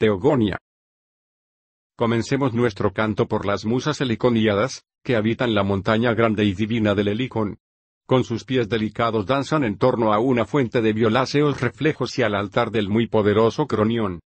Teogonia. Comencemos nuestro canto por las musas heliconiadas, que habitan la montaña grande y divina del Helicón. Con sus pies delicados danzan en torno a una fuente de violáceos reflejos y al altar del muy poderoso Cronión.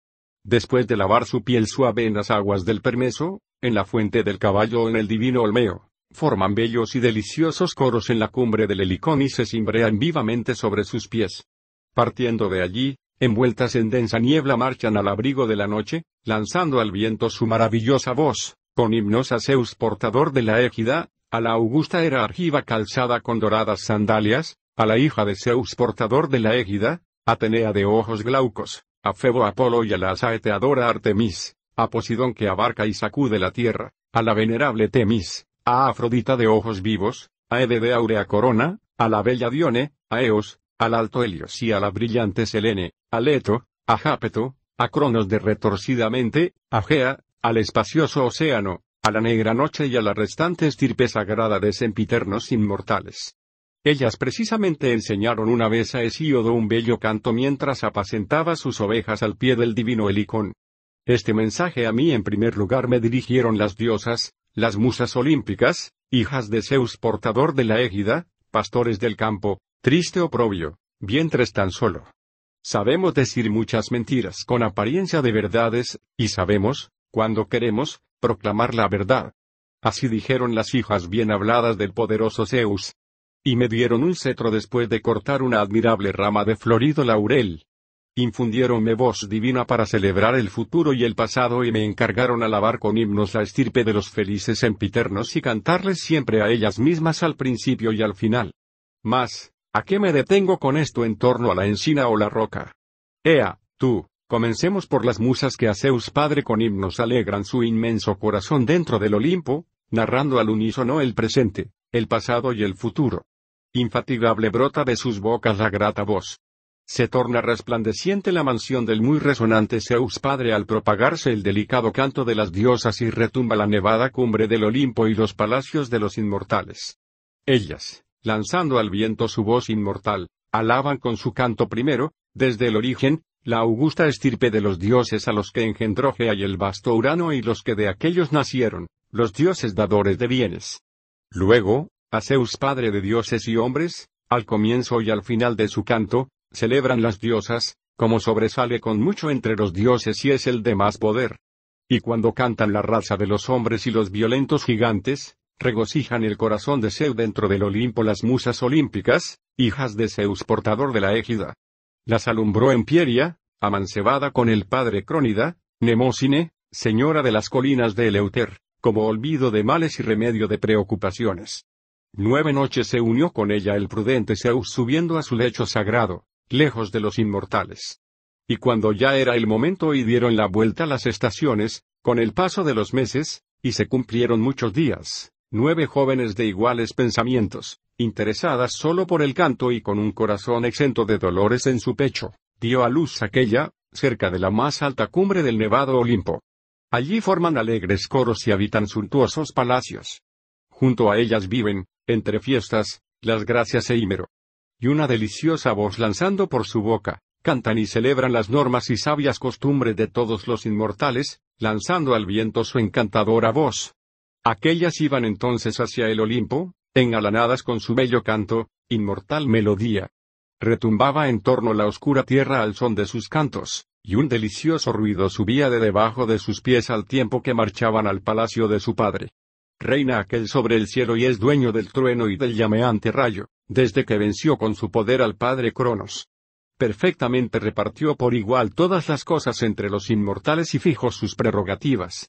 Después de lavar su piel suave en las aguas del Permeso, en la fuente del caballo o en el divino Olmeo, forman bellos y deliciosos coros en la cumbre del Helicón y se cimbrean vivamente sobre sus pies. Partiendo de allí, envueltas en densa niebla marchan al abrigo de la noche, lanzando al viento su maravillosa voz, con himnos a Zeus portador de la égida, a la augusta era argiva calzada con doradas sandalias, a la hija de Zeus portador de la égida, Atenea de ojos glaucos, a Febo Apolo y a la saeteadora Artemis, a Posidón que abarca y sacude la tierra, a la venerable Temis, a Afrodita de ojos vivos, a Ede de áurea corona, a la bella Dione, a Eos, al alto Helios y a la brillante Selene, a Leto, a Jápeto, a Cronos de retorcidamente, a Gea, al espacioso océano, a la negra noche y a la restante estirpe sagrada de sempiternos inmortales. Ellas precisamente enseñaron una vez a Hesíodo un bello canto mientras apacentaba sus ovejas al pie del divino Helicón. Este mensaje a mí en primer lugar me dirigieron las diosas, las musas olímpicas, hijas de Zeus portador de la égida, pastores del campo, triste oprobio, vientres tan solo. Sabemos decir muchas mentiras con apariencia de verdades, y sabemos, cuando queremos, proclamar la verdad. Así dijeron las hijas bien habladas del poderoso Zeus. Y me dieron un cetro después de cortar una admirable rama de florido laurel. Infundieronme voz divina para celebrar el futuro y el pasado y me encargaron alabar con himnos la estirpe de los felices sempiternos y cantarles siempre a ellas mismas al principio y al final. Mas, ¿a qué me detengo con esto en torno a la encina o la roca? Ea, tú, comencemos por las musas que a Zeus Padre con himnos alegran su inmenso corazón dentro del Olimpo, narrando al unísono el presente, el pasado y el futuro. Infatigable brota de sus bocas la grata voz. Se torna resplandeciente la mansión del muy resonante Zeus Padre al propagarse el delicado canto de las diosas y retumba la nevada cumbre del Olimpo y los palacios de los inmortales. Ellas, lanzando al viento su voz inmortal, alaban con su canto primero, desde el origen, la augusta estirpe de los dioses a los que engendró Gea y el vasto Urano y los que de aquellos nacieron, los dioses dadores de bienes. Luego, a Zeus Padre de dioses y hombres, al comienzo y al final de su canto, celebran las diosas, como sobresale con mucho entre los dioses y es el de más poder. Y cuando cantan la raza de los hombres y los violentos gigantes, regocijan el corazón de Zeus dentro del Olimpo las musas olímpicas, hijas de Zeus portador de la égida. Las alumbró en Pieria, amancebada con el padre Crónida, Nemósine, señora de las colinas de Eleuter, como olvido de males y remedio de preocupaciones. Nueve noches se unió con ella el prudente Zeus subiendo a su lecho sagrado, lejos de los inmortales. Y cuando ya era el momento y dieron la vuelta las estaciones, con el paso de los meses, y se cumplieron muchos días, nueve jóvenes de iguales pensamientos, interesadas solo por el canto y con un corazón exento de dolores en su pecho, dio a luz aquella, cerca de la más alta cumbre del nevado Olimpo. Allí forman alegres coros y habitan suntuosos palacios. Junto a ellas viven, entre fiestas, las gracias e y una deliciosa voz lanzando por su boca, cantan y celebran las normas y sabias costumbres de todos los inmortales, lanzando al viento su encantadora voz. Aquellas iban entonces hacia el Olimpo, engalanadas con su bello canto, inmortal melodía. Retumbaba en torno la oscura tierra al son de sus cantos, y un delicioso ruido subía de debajo de sus pies al tiempo que marchaban al palacio de su padre. Reina aquel sobre el cielo y es dueño del trueno y del llameante rayo desde que venció con su poder al padre Cronos. Perfectamente repartió por igual todas las cosas entre los inmortales y fijó sus prerrogativas.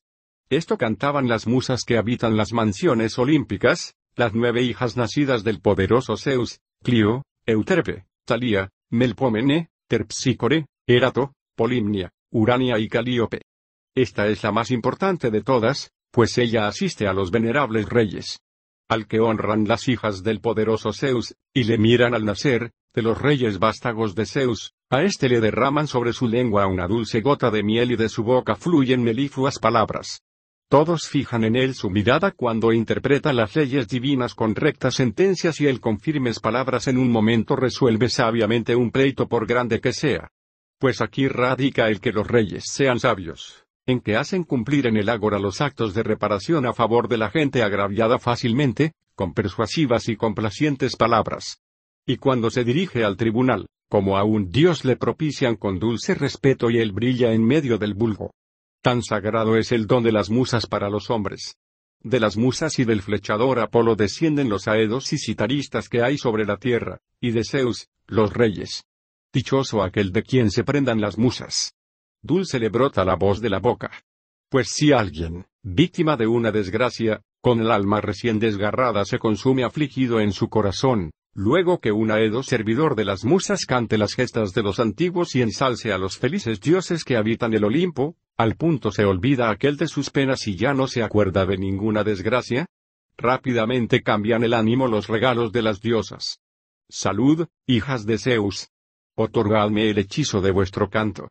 Esto cantaban las musas que habitan las mansiones olímpicas, las nueve hijas nacidas del poderoso Zeus, Clio, Euterpe, Talía, Melpomene, Terpsícore, Erato, Polimnia, Urania y Calíope. Esta es la más importante de todas, pues ella asiste a los venerables reyes al que honran las hijas del poderoso Zeus, y le miran al nacer, de los reyes vástagos de Zeus, a éste le derraman sobre su lengua una dulce gota de miel y de su boca fluyen melífuas palabras. Todos fijan en él su mirada cuando interpreta las leyes divinas con rectas sentencias y él con firmes palabras en un momento resuelve sabiamente un pleito por grande que sea. Pues aquí radica el que los reyes sean sabios, en que hacen cumplir en el ágora los actos de reparación a favor de la gente agraviada fácilmente, con persuasivas y complacientes palabras. Y cuando se dirige al tribunal, como a un Dios le propician con dulce respeto y él brilla en medio del vulgo. Tan sagrado es el don de las musas para los hombres. De las musas y del flechador Apolo descienden los aedos y citaristas que hay sobre la tierra, y de Zeus, los reyes. Dichoso aquel de quien se prendan las musas. Dulce le brota la voz de la boca. Pues si alguien, víctima de una desgracia, con el alma recién desgarrada se consume afligido en su corazón, luego que un aedo servidor de las musas cante las gestas de los antiguos y ensalce a los felices dioses que habitan el Olimpo, al punto se olvida aquel de sus penas y ya no se acuerda de ninguna desgracia. Rápidamente cambian el ánimo los regalos de las diosas. Salud, hijas de Zeus, Otorgadme el hechizo de vuestro canto.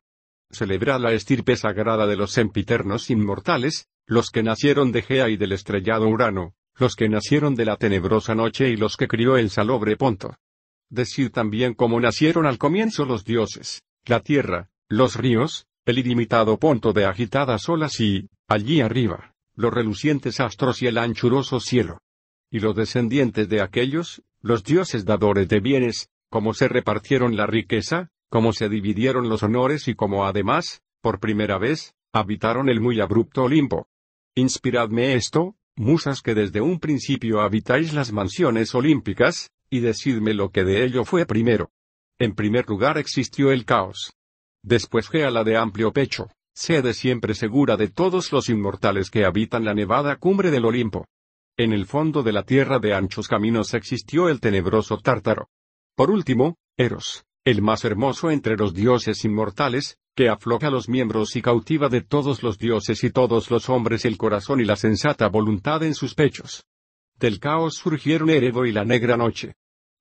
Celebrad la estirpe sagrada de los sempiternos inmortales, los que nacieron de Gea y del estrellado Urano, los que nacieron de la tenebrosa noche y los que crió el salobre Ponto. Decid también cómo nacieron al comienzo los dioses, la tierra, los ríos, el ilimitado Ponto de agitadas olas y, allí arriba, los relucientes astros y el anchuroso cielo. Y los descendientes de aquellos, los dioses dadores de bienes, cómo se repartieron la riqueza, cómo se dividieron los honores y cómo además, por primera vez, habitaron el muy abrupto Olimpo. Inspiradme esto, musas que desde un principio habitáis las mansiones olímpicas, y decidme lo que de ello fue primero. En primer lugar existió el caos. Después la de amplio pecho, sede siempre segura de todos los inmortales que habitan la nevada cumbre del Olimpo. En el fondo de la tierra de anchos caminos existió el tenebroso Tártaro. Por último, Eros, el más hermoso entre los dioses inmortales, que afloja los miembros y cautiva de todos los dioses y todos los hombres el corazón y la sensata voluntad en sus pechos. Del caos surgieron Erebo y la negra noche.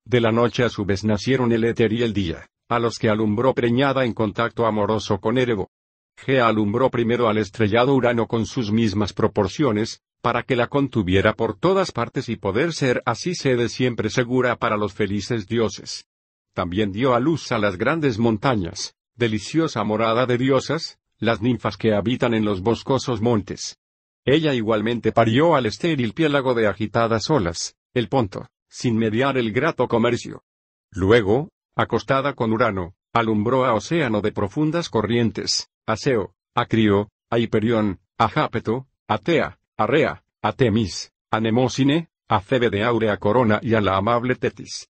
De la noche a su vez nacieron el éter y el día, a los que alumbró preñada en contacto amoroso con Erebo. Gea alumbró primero al estrellado Urano con sus mismas proporciones, para que la contuviera por todas partes y poder ser así sede siempre segura para los felices dioses. También dio a luz a las grandes montañas, deliciosa morada de diosas, las ninfas que habitan en los boscosos montes. Ella igualmente parió al estéril piélago de agitadas olas, el Ponto, sin mediar el grato comercio. Luego, acostada con Urano, alumbró a océano de profundas corrientes, a Seo, a Crio, a Hiperión, a Jápeto, a Tea, a Rea, a Temis, a Nemósine, a Febe de áurea corona y a la amable Tetis.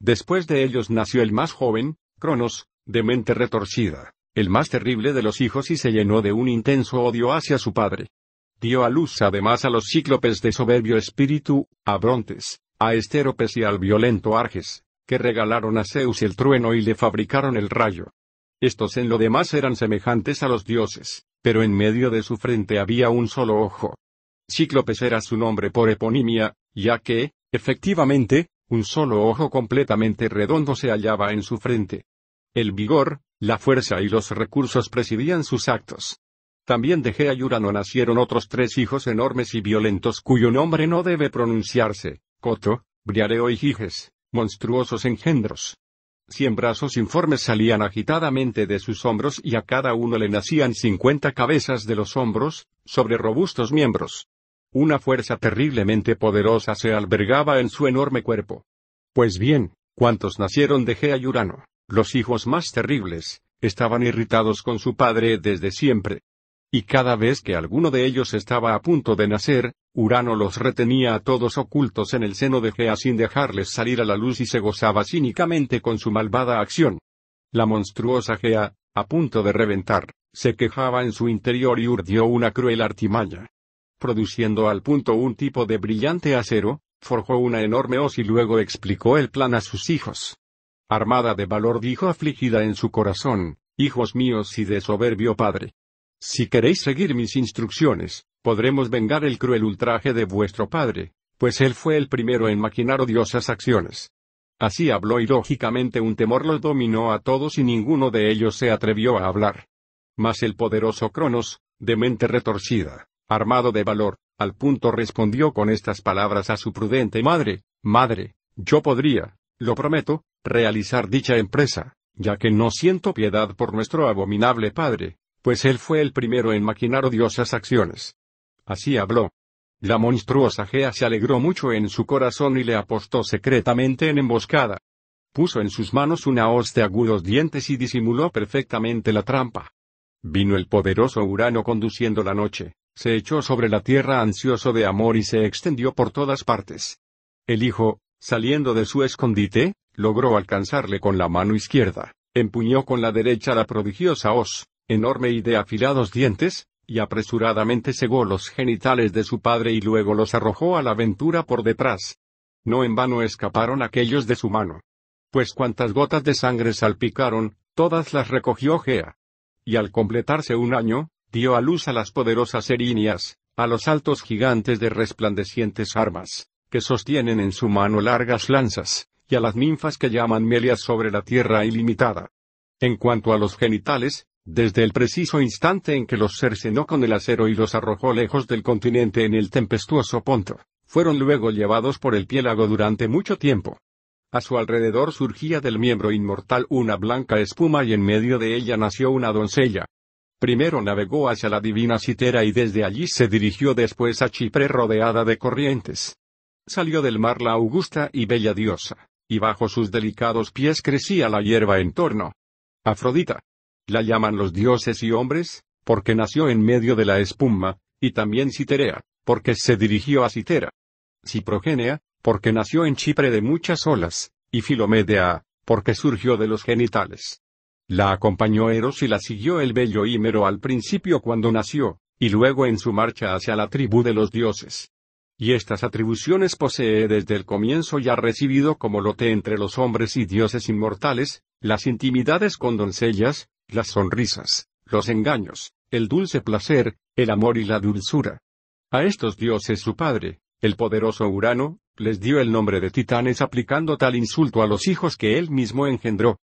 Después de ellos nació el más joven, Cronos, de mente retorcida, el más terrible de los hijos y se llenó de un intenso odio hacia su padre. Dio a luz además a los cíclopes de soberbio espíritu, a Brontes, a Estéropes y al violento Arges, que regalaron a Zeus el trueno y le fabricaron el rayo. Estos en lo demás eran semejantes a los dioses, pero en medio de su frente había un solo ojo, Cíclopes era su nombre por eponimia, ya que, efectivamente, un solo ojo completamente redondo se hallaba en su frente. El vigor, la fuerza y los recursos presidían sus actos. También de Gea y Urano nacieron otros tres hijos enormes y violentos cuyo nombre no debe pronunciarse, Coto, Briareo y Giges, monstruosos engendros. Cien brazos informes salían agitadamente de sus hombros y a cada uno le nacían cincuenta cabezas de los hombros, sobre robustos miembros. Una fuerza terriblemente poderosa se albergaba en su enorme cuerpo. Pues bien, cuantos nacieron de Gea y Urano, los hijos más terribles, estaban irritados con su padre desde siempre. Y cada vez que alguno de ellos estaba a punto de nacer, Urano los retenía a todos ocultos en el seno de Gea sin dejarles salir a la luz y se gozaba cínicamente con su malvada acción. La monstruosa Gea, a punto de reventar, se quejaba en su interior y urdió una cruel artimaña produciendo al punto un tipo de brillante acero, forjó una enorme hoz y luego explicó el plan a sus hijos. Armada de valor dijo afligida en su corazón, hijos míos y de soberbio padre. Si queréis seguir mis instrucciones, podremos vengar el cruel ultraje de vuestro padre, pues él fue el primero en maquinar odiosas acciones. Así habló y lógicamente un temor los dominó a todos y ninguno de ellos se atrevió a hablar. Mas el poderoso Cronos, de mente retorcida, armado de valor, al punto respondió con estas palabras a su prudente madre, Madre, yo podría, lo prometo, realizar dicha empresa, ya que no siento piedad por nuestro abominable padre, pues él fue el primero en maquinar odiosas acciones. Así habló. La monstruosa Gea se alegró mucho en su corazón y le apostó secretamente en emboscada. Puso en sus manos una hoz de agudos dientes y disimuló perfectamente la trampa. Vino el poderoso Urano conduciendo la noche, se echó sobre la tierra ansioso de amor y se extendió por todas partes. El hijo, saliendo de su escondite, logró alcanzarle con la mano izquierda, empuñó con la derecha la prodigiosa hoz, enorme y de afilados dientes, y apresuradamente cegó los genitales de su padre y luego los arrojó a la aventura por detrás. No en vano escaparon aquellos de su mano. Pues cuantas gotas de sangre salpicaron, todas las recogió Gea y al completarse un año, dio a luz a las poderosas erinias, a los altos gigantes de resplandecientes armas, que sostienen en su mano largas lanzas, y a las ninfas que llaman melias sobre la tierra ilimitada. En cuanto a los genitales, desde el preciso instante en que los cercenó con el acero y los arrojó lejos del continente en el tempestuoso Ponto, fueron luego llevados por el piélago durante mucho tiempo, a su alrededor surgía del miembro inmortal una blanca espuma y en medio de ella nació una doncella. Primero navegó hacia la divina Citera y desde allí se dirigió después a Chipre rodeada de corrientes. Salió del mar la augusta y bella diosa, y bajo sus delicados pies crecía la hierba en torno. Afrodita. La llaman los dioses y hombres, porque nació en medio de la espuma, y también Citerea, porque se dirigió a Citera. Ciprogénea, porque nació en Chipre de muchas olas, y Filomedea, porque surgió de los genitales. La acompañó Eros y la siguió el bello Hímero al principio cuando nació, y luego en su marcha hacia la tribu de los dioses. Y estas atribuciones posee desde el comienzo y ha recibido como lote entre los hombres y dioses inmortales, las intimidades con doncellas, las sonrisas, los engaños, el dulce placer, el amor y la dulzura. A estos dioses su padre, el poderoso Urano, les dio el nombre de titanes aplicando tal insulto a los hijos que él mismo engendró.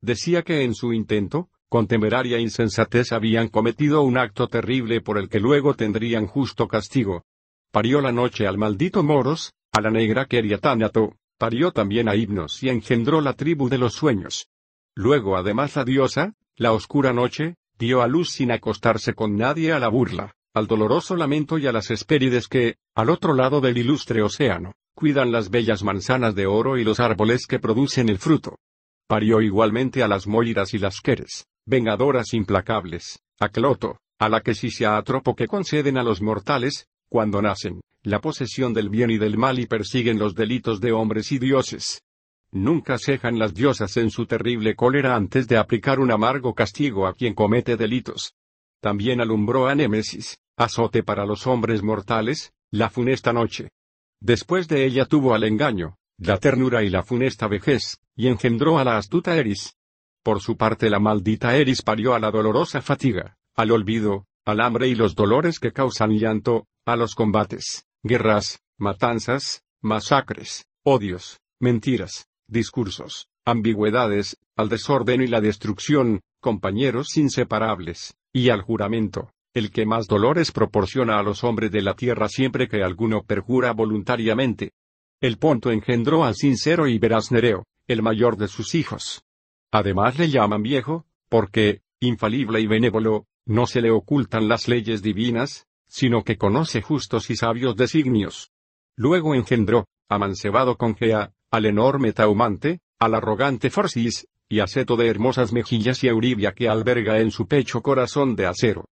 Decía que en su intento, con temeraria insensatez habían cometido un acto terrible por el que luego tendrían justo castigo. Parió la noche al maldito Moros, a la negra Keriatánato, parió también a Himnos y engendró la tribu de los sueños. Luego además la diosa, la oscura noche, dio a luz sin acostarse con nadie a la burla, al doloroso lamento y a las Hespérides que, al otro lado del ilustre océano, cuidan las bellas manzanas de oro y los árboles que producen el fruto. Parió igualmente a las Moiras y las Queres, vengadoras implacables, a Cloto, a la que a Atropo que conceden a los mortales, cuando nacen, la posesión del bien y del mal y persiguen los delitos de hombres y dioses. Nunca cejan las diosas en su terrible cólera antes de aplicar un amargo castigo a quien comete delitos. También alumbró a Némesis, azote para los hombres mortales, la funesta noche, Después de ella tuvo al engaño, la ternura y la funesta vejez, y engendró a la astuta Eris. Por su parte la maldita Eris parió a la dolorosa fatiga, al olvido, al hambre y los dolores que causan llanto, a los combates, guerras, matanzas, masacres, odios, mentiras, discursos, ambigüedades, al desorden y la destrucción, compañeros inseparables, y al juramento, el que más dolores proporciona a los hombres de la tierra siempre que alguno perjura voluntariamente. El Ponto engendró al sincero y veraz Nereo, el mayor de sus hijos. Además le llaman viejo, porque, infalible y benévolo, no se le ocultan las leyes divinas, sino que conoce justos y sabios designios. Luego engendró, amancebado con Gea, al enorme Taumante, al arrogante Forcis, y a Seto de hermosas mejillas y Euribia que alberga en su pecho corazón de acero.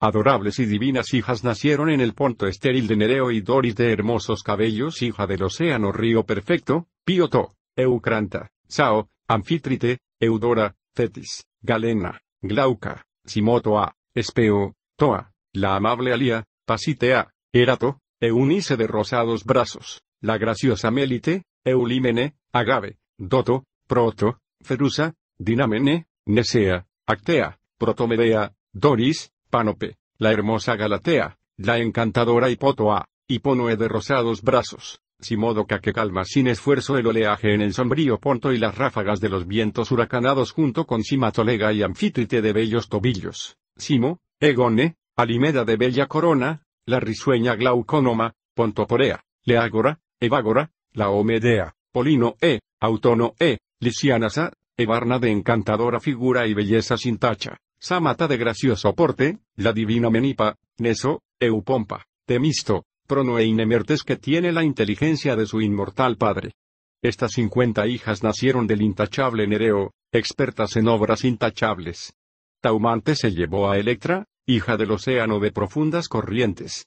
Adorables y divinas hijas nacieron en el ponto estéril de Nereo y Doris de hermosos cabellos, hija del océano río perfecto, Pioto, Eucranta, Sao, Anfitrite, Eudora, Tetis, Galena, Glauca, Simotoa, Espeo, Toa, la amable Alía, Pasitea, Erato, Eunice de rosados brazos, la graciosa Mélite, Eulímene, Agave, Doto, Proto, Ferusa, Dinamene, Nesea, Actea, Protomedea, Doris, Pánope, la hermosa Galatea, la encantadora Hipotoa, Hiponoe de rosados brazos, Simódoca que calma sin esfuerzo el oleaje en el sombrío ponto y las ráfagas de los vientos huracanados junto con Simatolega y Anfítrite de bellos tobillos, Simo, Egone, Alimeda de bella corona, la risueña Glaucónoma, Pontoporea, Leágora, Evágora, la Omedea, Polino e, Autono e, Lisianasa, Evarna de encantadora figura y belleza sin tacha, Samata de gracioso porte, la divina Menipa, Neso, Eupompa, Temisto, Prono e Inemertes que tiene la inteligencia de su inmortal padre. Estas cincuenta hijas nacieron del intachable Nereo, expertas en obras intachables. Taumante se llevó a Electra, hija del océano de profundas corrientes.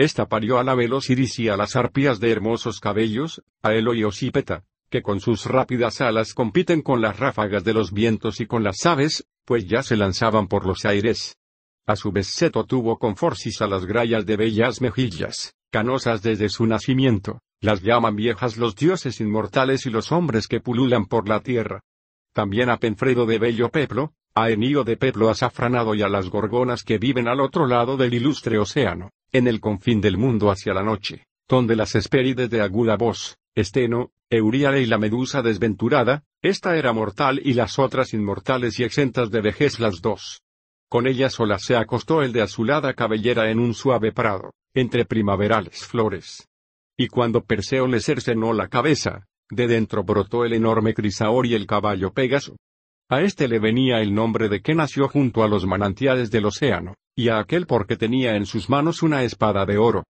Esta parió a la Velociris y a las arpías de hermosos cabellos, a Elo y Osípeta, que con sus rápidas alas compiten con las ráfagas de los vientos y con las aves, pues ya se lanzaban por los aires. A su vez Seto tuvo con Forcis a las grayas de bellas mejillas, canosas desde su nacimiento, las llaman viejas los dioses inmortales y los hombres que pululan por la tierra. También a Penfredo de bello peplo, a Enío de peplo azafranado y a las gorgonas que viven al otro lado del ilustre océano, en el confín del mundo hacia la noche, donde las Hespérides de aguda voz, Esteno, Euríale y la medusa desventurada, esta era mortal y las otras inmortales y exentas de vejez las dos. Con ella sola se acostó el de azulada cabellera en un suave prado, entre primaverales flores. Y cuando Perseo le cercenó la cabeza, de dentro brotó el enorme crisaor y el caballo Pégaso. A este le venía el nombre de que nació junto a los manantiales del océano, y a aquel porque tenía en sus manos una espada de oro.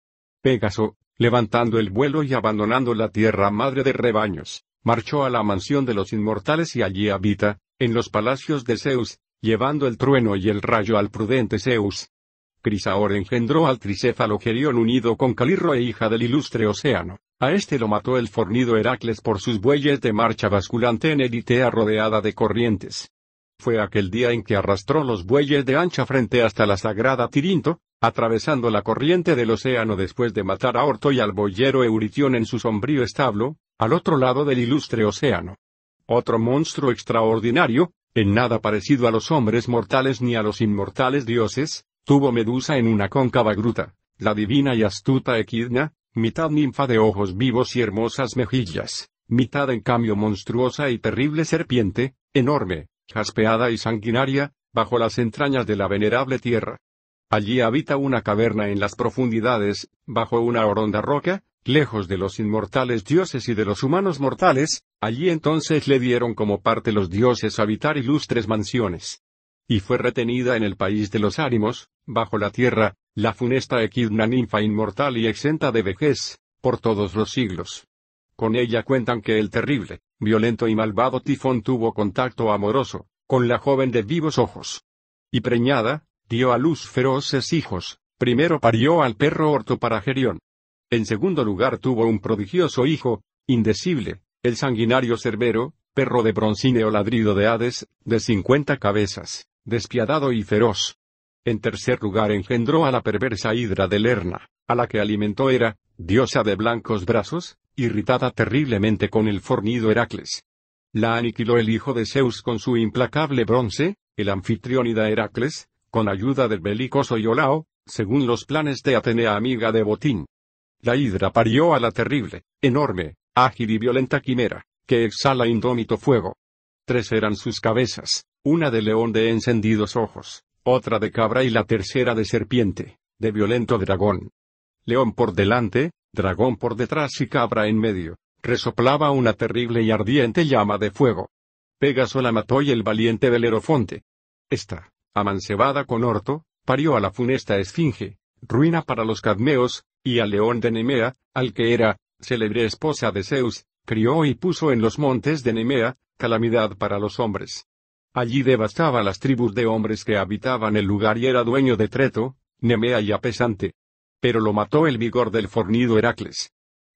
Pégaso, levantando el vuelo y abandonando la tierra madre de rebaños, marchó a la mansión de los inmortales y allí habita, en los palacios de Zeus, llevando el trueno y el rayo al prudente Zeus, Crisaor engendró al tricéfalo Gerión unido con Calirro e hija del ilustre océano. A este lo mató el fornido Heracles por sus bueyes de marcha basculante en Eritea rodeada de corrientes. Fue aquel día en que arrastró los bueyes de ancha frente hasta la sagrada Tirinto, atravesando la corriente del océano después de matar a Orto y al boyero Euritión en su sombrío establo, al otro lado del ilustre océano. Otro monstruo extraordinario, en nada parecido a los hombres mortales ni a los inmortales dioses, Tuvo Medusa en una cóncava gruta, la divina y astuta Equidna, mitad ninfa de ojos vivos y hermosas mejillas, mitad en cambio monstruosa y terrible serpiente, enorme, jaspeada y sanguinaria, bajo las entrañas de la venerable tierra. Allí habita una caverna en las profundidades, bajo una horonda roca, lejos de los inmortales dioses y de los humanos mortales, allí entonces le dieron como parte los dioses habitar ilustres mansiones y fue retenida en el país de los ánimos, bajo la tierra, la funesta Equidna ninfa inmortal y exenta de vejez, por todos los siglos. Con ella cuentan que el terrible, violento y malvado Tifón tuvo contacto amoroso, con la joven de vivos ojos. Y preñada, dio a luz feroces hijos, primero parió al perro Orto para Gerión. En segundo lugar tuvo un prodigioso hijo, indecible, el sanguinario Cerbero, perro de broncíneo ladrido de Hades, de cincuenta cabezas despiadado y feroz. En tercer lugar engendró a la perversa Hidra de Lerna, a la que alimentó Hera, diosa de blancos brazos, irritada terriblemente con el fornido Heracles. La aniquiló el hijo de Zeus con su implacable bronce, el anfitriónida Heracles, con ayuda del belicoso Iolao, según los planes de Atenea amiga de Botín. La hidra parió a la terrible, enorme, ágil y violenta quimera, que exhala indómito fuego. Tres eran sus cabezas, una de león de encendidos ojos, otra de cabra y la tercera de serpiente, de violento dragón. León por delante, dragón por detrás y cabra en medio, resoplaba una terrible y ardiente llama de fuego. Pégaso la mató y el valiente Belerofonte. Esta, amancebada con orto, parió a la funesta esfinge, ruina para los cadmeos, y al león de Nemea, al que era, célebre esposa de Zeus, crió y puso en los montes de Nemea, calamidad para los hombres. Allí devastaba las tribus de hombres que habitaban el lugar y era dueño de Treto, Nemea y Apesante. Pero lo mató el vigor del fornido Heracles.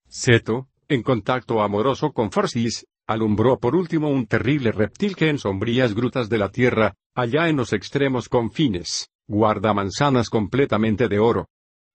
Seto, en contacto amoroso con Forcis, alumbró por último un terrible reptil que en sombrías grutas de la tierra, allá en los extremos confines, guarda manzanas completamente de oro.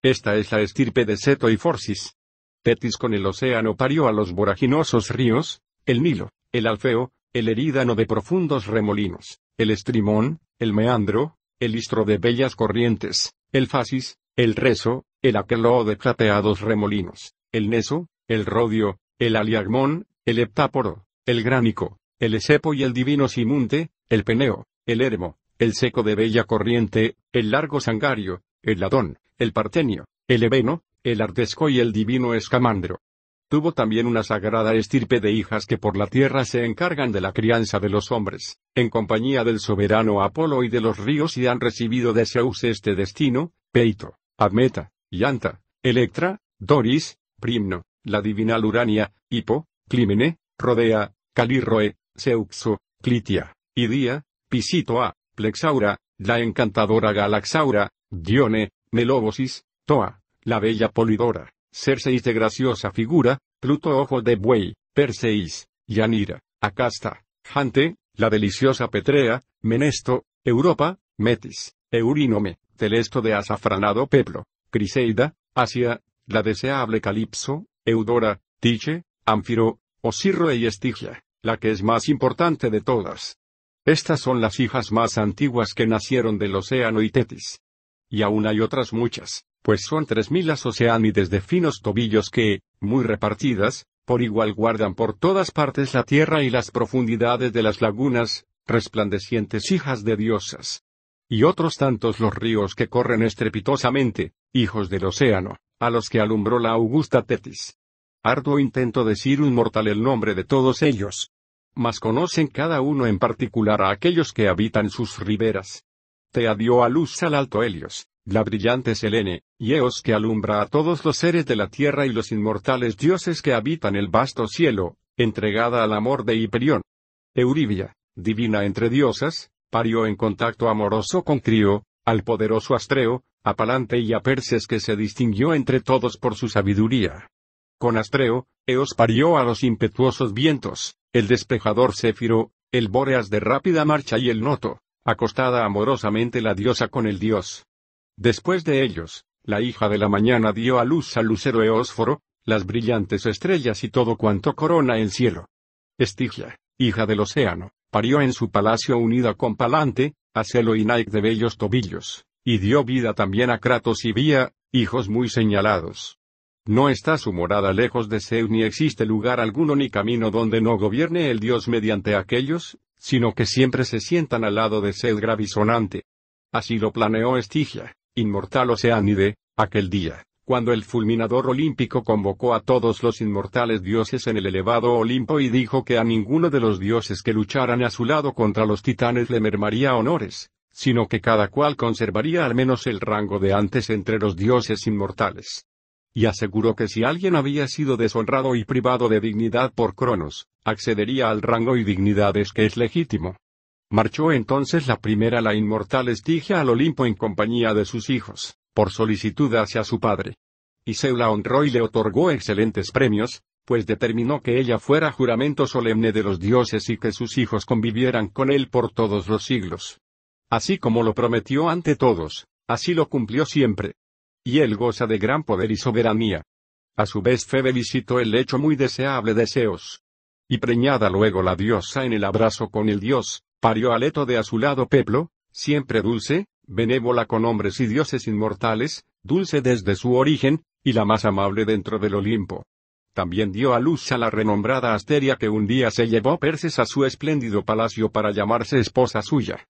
Esta es la estirpe de Seto y Forcis. Tetis con el océano parió a los voraginosos ríos, el Nilo, el Alfeo, el erídano de profundos remolinos, el estrimón, el meandro, el istro de bellas corrientes, el fasis, el rezo, el aqueló de plateados remolinos, el neso, el rodio, el aliagmón, el heptáporo, el gránico, el esepo y el divino simunte, el peneo, el ermo, el seco de bella corriente, el largo sangario, el ladón, el partenio, el ebeno, el ardesco y el divino escamandro. Tuvo también una sagrada estirpe de hijas que por la tierra se encargan de la crianza de los hombres, en compañía del soberano Apolo y de los ríos y han recibido de Zeus este destino, Peito, Admeta, Yanta, Electra, Doris, Primno, la divinal Urania, Hipo, Clímene, Rodea, Calirroe, Zeuxo, Clitia, Idia, Pisitoa, Plexaura, la encantadora Galaxaura, Dione, Melobosis, Toa, la bella Polidora, Cerseis de graciosa figura, Pluto ojo de buey, Perseis, Yanira, Acasta, Jante, la deliciosa Petrea, Menesto, Europa, Metis, Eurínome, Telesto de azafranado peplo, Criseida, Asia, la deseable Calipso, Eudora, Tiche, Amfiro, Osirro y Estigia, la que es más importante de todas. Estas son las hijas más antiguas que nacieron del océano y Tetis. Y aún hay otras muchas, pues son tres mil las oceánides de finos tobillos que, muy repartidas, por igual guardan por todas partes la tierra y las profundidades de las lagunas, resplandecientes hijas de diosas. Y otros tantos los ríos que corren estrepitosamente, hijos del océano, a los que alumbró la augusta Tetis. Arduo intento decir un mortal el nombre de todos ellos. Mas conocen cada uno en particular a aquellos que habitan sus riberas. Te dio a luz al alto Helios, la brillante Selene, y Eos que alumbra a todos los seres de la tierra y los inmortales dioses que habitan el vasto cielo, entregada al amor de Hiperión. Euribia, divina entre diosas, parió en contacto amoroso con Crio, al poderoso Astreo, a Palante y a Perses que se distinguió entre todos por su sabiduría. Con Astreo, Eos parió a los impetuosos vientos, el despejador Céfiro, el Bóreas de rápida marcha y el Noto, acostada amorosamente la diosa con el dios. Después de ellos, la hija de la mañana dio a luz al lucero Eósforo, las brillantes estrellas y todo cuanto corona el cielo. Estigia, hija del océano, parió en su palacio unida con Palante, a Celo y Nike de bellos tobillos, y dio vida también a Kratos y Vía, hijos muy señalados. No está su morada lejos de Zeus ni existe lugar alguno ni camino donde no gobierne el dios mediante aquellos, sino que siempre se sientan al lado de Zeus gravisonante. Así lo planeó Estigia, inmortal Oceánide, aquel día, cuando el fulminador olímpico convocó a todos los inmortales dioses en el elevado Olimpo y dijo que a ninguno de los dioses que lucharan a su lado contra los titanes le mermaría honores, sino que cada cual conservaría al menos el rango de antes entre los dioses inmortales. Y aseguró que si alguien había sido deshonrado y privado de dignidad por Cronos, accedería al rango y dignidades que es legítimo. Marchó entonces la primera la inmortal Estigia al Olimpo en compañía de sus hijos, por solicitud hacia su padre. Y Zeus la honró y le otorgó excelentes premios, pues determinó que ella fuera juramento solemne de los dioses y que sus hijos convivieran con él por todos los siglos. Así como lo prometió ante todos, así lo cumplió siempre. Y él goza de gran poder y soberanía. A su vez Febe visitó el lecho muy deseable de Zeus. Y preñada luego la diosa en el abrazo con el dios, Parió Aleto de azulado peplo, siempre dulce, benévola con hombres y dioses inmortales, dulce desde su origen, y la más amable dentro del Olimpo. También dio a luz a la renombrada Asteria que un día se llevó Perses a su espléndido palacio para llamarse esposa suya.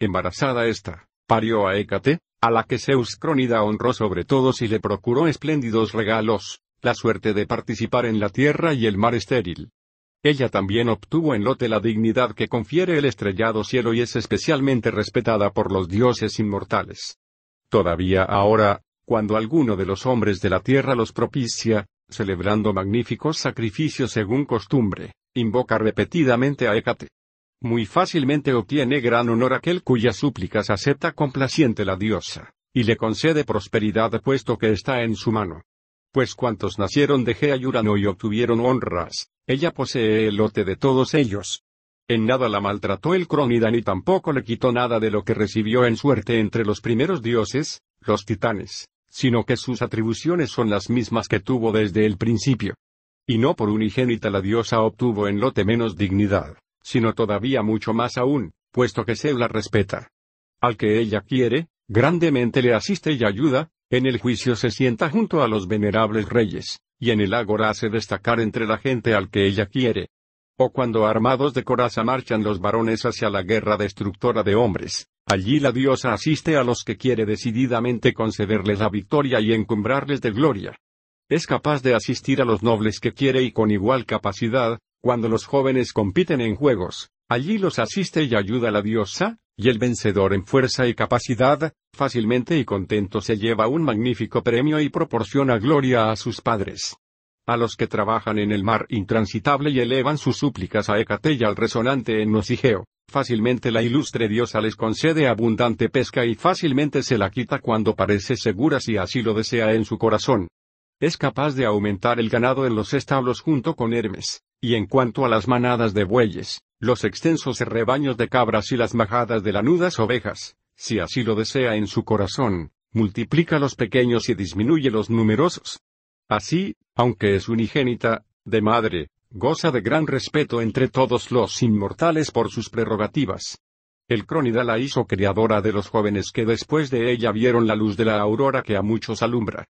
Embarazada esta, parió a Hécate, a la que Zeus Crónida honró sobre todos y le procuró espléndidos regalos, la suerte de participar en la tierra y el mar estéril. Ella también obtuvo en lote la dignidad que confiere el estrellado cielo y es especialmente respetada por los dioses inmortales. Todavía ahora, cuando alguno de los hombres de la tierra los propicia, celebrando magníficos sacrificios según costumbre, invoca repetidamente a Hécate. Muy fácilmente obtiene gran honor aquel cuyas súplicas acepta complaciente la diosa, y le concede prosperidad puesto que está en su mano. Pues cuantos nacieron de Gea y Urano y obtuvieron honras, ella posee el lote de todos ellos. En nada la maltrató el Crónida ni tampoco le quitó nada de lo que recibió en suerte entre los primeros dioses, los titanes, sino que sus atribuciones son las mismas que tuvo desde el principio. Y no por unigénita la diosa obtuvo en lote menos dignidad, sino todavía mucho más aún, puesto que se la respeta. Al que ella quiere, grandemente le asiste y ayuda, en el juicio se sienta junto a los venerables reyes, y en el ágora hace destacar entre la gente al que ella quiere. O cuando armados de coraza marchan los varones hacia la guerra destructora de hombres, allí la diosa asiste a los que quiere decididamente concederles la victoria y encumbrarles de gloria. Es capaz de asistir a los nobles que quiere y con igual capacidad, cuando los jóvenes compiten en juegos, allí los asiste y ayuda la diosa, y el vencedor en fuerza y capacidad, fácilmente y contento se lleva un magnífico premio y proporciona gloria a sus padres. A los que trabajan en el mar intransitable y elevan sus súplicas a Hecate y al resonante en Nosigeo, fácilmente la ilustre diosa les concede abundante pesca y fácilmente se la quita cuando parece segura si así lo desea en su corazón. Es capaz de aumentar el ganado en los establos junto con Hermes, y en cuanto a las manadas de bueyes, los extensos rebaños de cabras y las majadas de lanudas ovejas, si así lo desea en su corazón, multiplica los pequeños y disminuye los numerosos. Así, aunque es unigénita, de madre, goza de gran respeto entre todos los inmortales por sus prerrogativas. El Crónida la hizo criadora de los jóvenes que después de ella vieron la luz de la aurora que a muchos alumbra.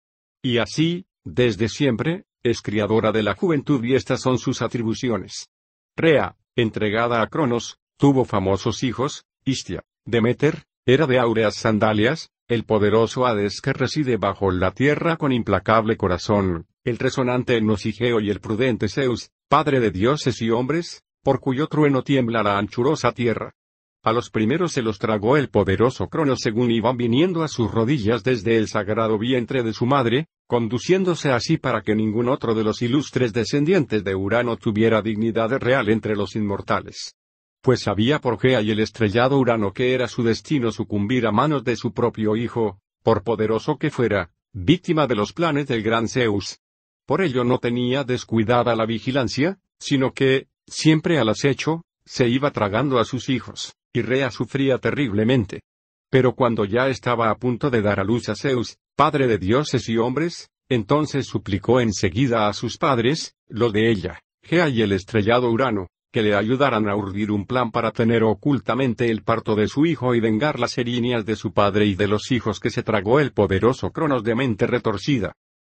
Y así, desde siempre, es criadora de la juventud y estas son sus atribuciones. Rea, entregada a Cronos, tuvo famosos hijos, Istia, Demeter, era de áureas sandalias, el poderoso Hades que reside bajo la tierra con implacable corazón, el resonante Nosigeo y el prudente Zeus, padre de dioses y hombres, por cuyo trueno tiembla la anchurosa tierra. A los primeros se los tragó el poderoso Cronos según iban viniendo a sus rodillas desde el sagrado vientre de su madre, conduciéndose así para que ningún otro de los ilustres descendientes de Urano tuviera dignidad real entre los inmortales. Pues sabía por Gea y el estrellado Urano que era su destino sucumbir a manos de su propio hijo, por poderoso que fuera, víctima de los planes del gran Zeus. Por ello no tenía descuidada la vigilancia, sino que, siempre al acecho, se iba tragando a sus hijos, y Rea sufría terriblemente. Pero cuando ya estaba a punto de dar a luz a Zeus, padre de dioses y hombres, entonces suplicó enseguida a sus padres, los de ella, Gea y el estrellado Urano, que le ayudaran a urdir un plan para tener ocultamente el parto de su hijo y vengar las erinias de su padre y de los hijos que se tragó el poderoso Cronos de mente retorcida.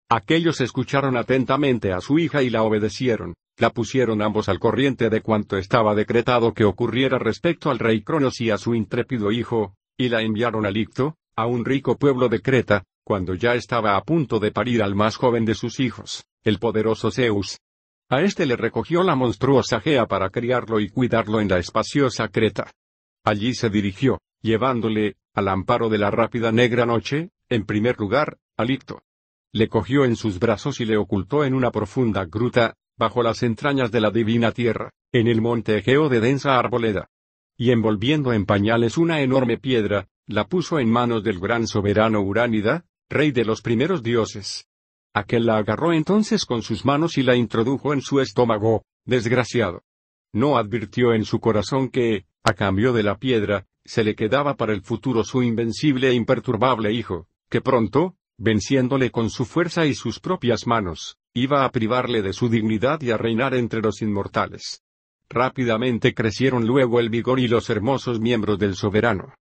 Aquellos escucharon atentamente a su hija y la obedecieron, la pusieron ambos al corriente de cuanto estaba decretado que ocurriera respecto al rey Cronos y a su intrépido hijo, y la enviaron a Licto, a un rico pueblo de Creta, cuando ya estaba a punto de parir al más joven de sus hijos, el poderoso Zeus. A éste le recogió la monstruosa Gea para criarlo y cuidarlo en la espaciosa Creta. Allí se dirigió, llevándole, al amparo de la rápida negra noche, en primer lugar, a Licto. Le cogió en sus brazos y le ocultó en una profunda gruta, bajo las entrañas de la divina tierra, en el monte Egeo de densa arboleda. Y envolviendo en pañales una enorme piedra, la puso en manos del gran soberano Uránida, rey de los primeros dioses. Aquel la agarró entonces con sus manos y la introdujo en su estómago, desgraciado. No advirtió en su corazón que, a cambio de la piedra, se le quedaba para el futuro su invencible e imperturbable hijo, que pronto, venciéndole con su fuerza y sus propias manos, iba a privarle de su dignidad y a reinar entre los inmortales. Rápidamente crecieron luego el vigor y los hermosos miembros del soberano.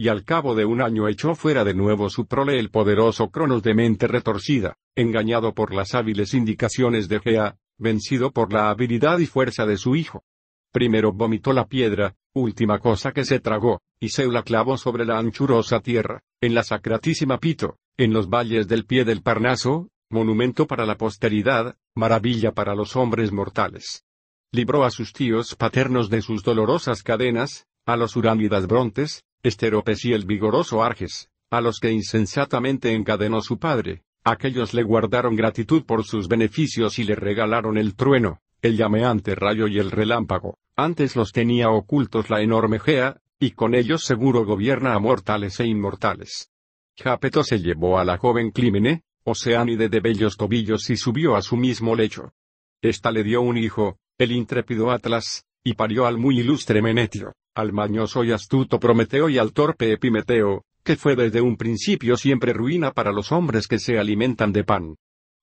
Y al cabo de un año echó fuera de nuevo su prole el poderoso Cronos de mente retorcida, engañado por las hábiles indicaciones de Gea, vencido por la habilidad y fuerza de su hijo. Primero vomitó la piedra, última cosa que se tragó, y se la clavó sobre la anchurosa tierra, en la sacratísima Pito, en los valles del pie del Parnaso, monumento para la posteridad, maravilla para los hombres mortales. Libró a sus tíos paternos de sus dolorosas cadenas, a los uránidas Brontes, Esteropes y el vigoroso Arges, a los que insensatamente encadenó su padre, aquellos le guardaron gratitud por sus beneficios y le regalaron el trueno, el llameante rayo y el relámpago, antes los tenía ocultos la enorme Gea, y con ellos seguro gobierna a mortales e inmortales. Japeto se llevó a la joven Clímene, Oceánide de bellos tobillos y subió a su mismo lecho. Esta le dio un hijo, el intrépido Atlas, y parió al muy ilustre Menetio, al mañoso y astuto Prometeo y al torpe Epimeteo, que fue desde un principio siempre ruina para los hombres que se alimentan de pan.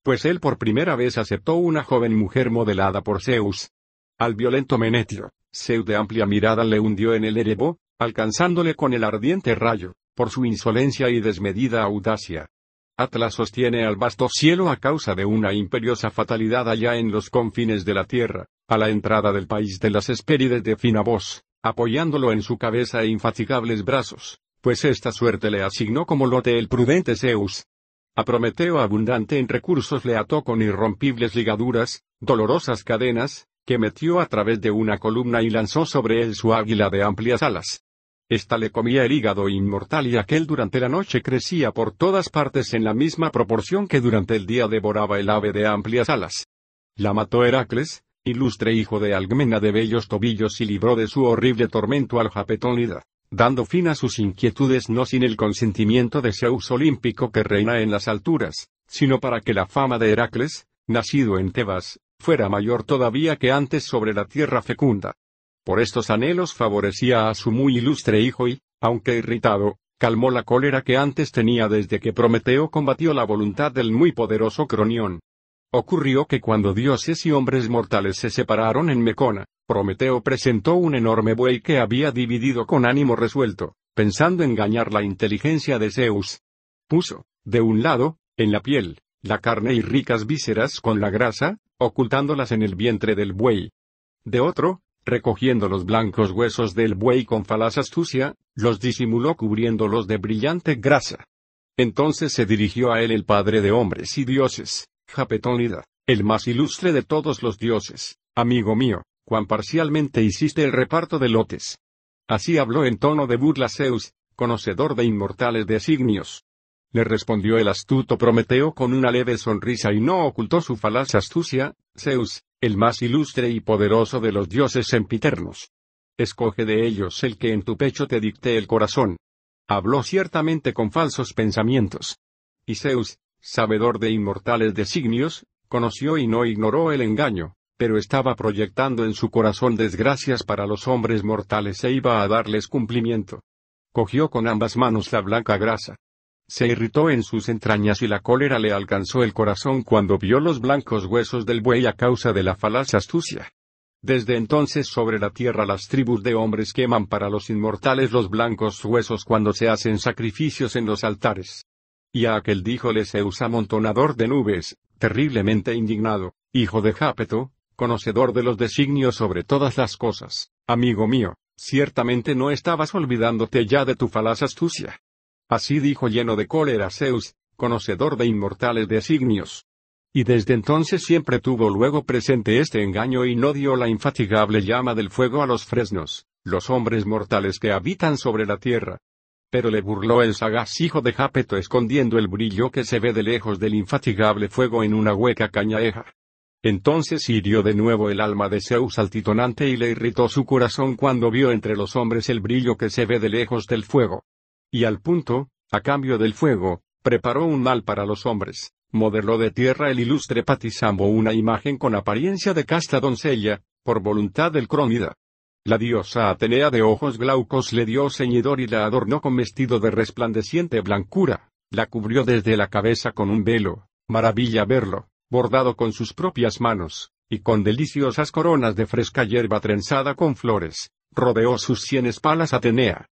Pues él por primera vez aceptó una joven mujer modelada por Zeus. Al violento Menetio, Zeus de amplia mirada le hundió en el erebo, alcanzándole con el ardiente rayo, por su insolencia y desmedida audacia. Atlas sostiene al vasto cielo a causa de una imperiosa fatalidad allá en los confines de la tierra, a la entrada del país de las Hespérides de fina voz, apoyándolo en su cabeza e infatigables brazos, pues esta suerte le asignó como lote el prudente Zeus. A Prometeo abundante en recursos le ató con irrompibles ligaduras, dolorosas cadenas, que metió a través de una columna y lanzó sobre él su águila de amplias alas. Esta le comía el hígado inmortal y aquel durante la noche crecía por todas partes en la misma proporción que durante el día devoraba el ave de amplias alas. La mató Heracles, ilustre hijo de Algmena de bellos tobillos y libró de su horrible tormento al Japetónida dando fin a sus inquietudes no sin el consentimiento de Zeus olímpico que reina en las alturas, sino para que la fama de Heracles, nacido en Tebas, fuera mayor todavía que antes sobre la tierra fecunda. Por estos anhelos favorecía a su muy ilustre hijo y, aunque irritado, calmó la cólera que antes tenía desde que Prometeo combatió la voluntad del muy poderoso Cronión. Ocurrió que cuando dioses y hombres mortales se separaron en Mecona, Prometeo presentó un enorme buey que había dividido con ánimo resuelto, pensando engañar la inteligencia de Zeus. Puso, de un lado, en la piel, la carne y ricas vísceras con la grasa, ocultándolas en el vientre del buey. De otro, recogiendo los blancos huesos del buey con falaz astucia, los disimuló cubriéndolos de brillante grasa. Entonces se dirigió a él el padre de hombres y dioses, Japetónida, el más ilustre de todos los dioses, amigo mío, cuán parcialmente hiciste el reparto de lotes. Así habló en tono de burla Zeus, conocedor de inmortales designios. Le respondió el astuto Prometeo con una leve sonrisa y no ocultó su falaz astucia, Zeus, el más ilustre y poderoso de los dioses sempiternos. Escoge de ellos el que en tu pecho te dicte el corazón. Habló ciertamente con falsos pensamientos. Y Zeus, sabedor de inmortales designios, conoció y no ignoró el engaño, pero estaba proyectando en su corazón desgracias para los hombres mortales e iba a darles cumplimiento. Cogió con ambas manos la blanca grasa. Se irritó en sus entrañas y la cólera le alcanzó el corazón cuando vio los blancos huesos del buey a causa de la falaz astucia. Desde entonces sobre la tierra las tribus de hombres queman para los inmortales los blancos huesos cuando se hacen sacrificios en los altares. Y a aquel díjole Zeus amontonador de nubes, terriblemente indignado, hijo de Jápeto, conocedor de los designios sobre todas las cosas, amigo mío, ciertamente no estabas olvidándote ya de tu falaz astucia. Así dijo lleno de cólera Zeus, conocedor de inmortales designios. Y desde entonces siempre tuvo luego presente este engaño y no dio la infatigable llama del fuego a los fresnos, los hombres mortales que habitan sobre la tierra. Pero le burló el sagaz hijo de Jápeto escondiendo el brillo que se ve de lejos del infatigable fuego en una hueca cañaeja. Entonces hirió de nuevo el alma de Zeus altitonante y le irritó su corazón cuando vio entre los hombres el brillo que se ve de lejos del fuego. Y al punto, a cambio del fuego, preparó un mal para los hombres, modeló de tierra el ilustre Patisambo una imagen con apariencia de casta doncella, por voluntad del Crónida. La diosa Atenea de ojos glaucos le dio ceñidor y la adornó con vestido de resplandeciente blancura, la cubrió desde la cabeza con un velo, maravilla verlo, bordado con sus propias manos, y con deliciosas coronas de fresca hierba trenzada con flores, rodeó sus sienes palas Atenea.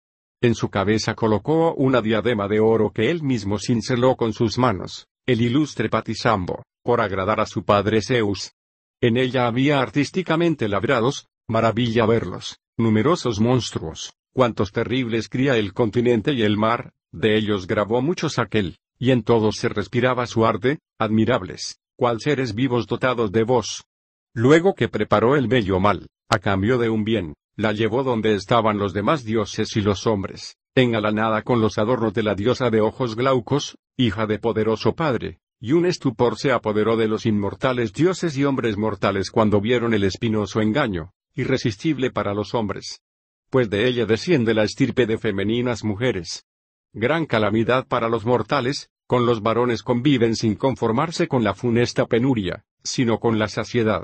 En su cabeza colocó una diadema de oro que él mismo cinceló con sus manos, el ilustre Patisambo, por agradar a su padre Zeus. En ella había artísticamente labrados, maravilla verlos, numerosos monstruos, cuantos terribles cría el continente y el mar, de ellos grabó muchos aquel, y en todos se respiraba su arte, admirables, cual seres vivos dotados de voz. Luego que preparó el bello mal, a cambio de un bien, la llevó donde estaban los demás dioses y los hombres, engalanada con los adornos de la diosa de ojos glaucos, hija de poderoso padre, y un estupor se apoderó de los inmortales dioses y hombres mortales cuando vieron el espinoso engaño, irresistible para los hombres. Pues de ella desciende la estirpe de femeninas mujeres. Gran calamidad para los mortales, con los varones conviven sin conformarse con la funesta penuria, sino con la saciedad.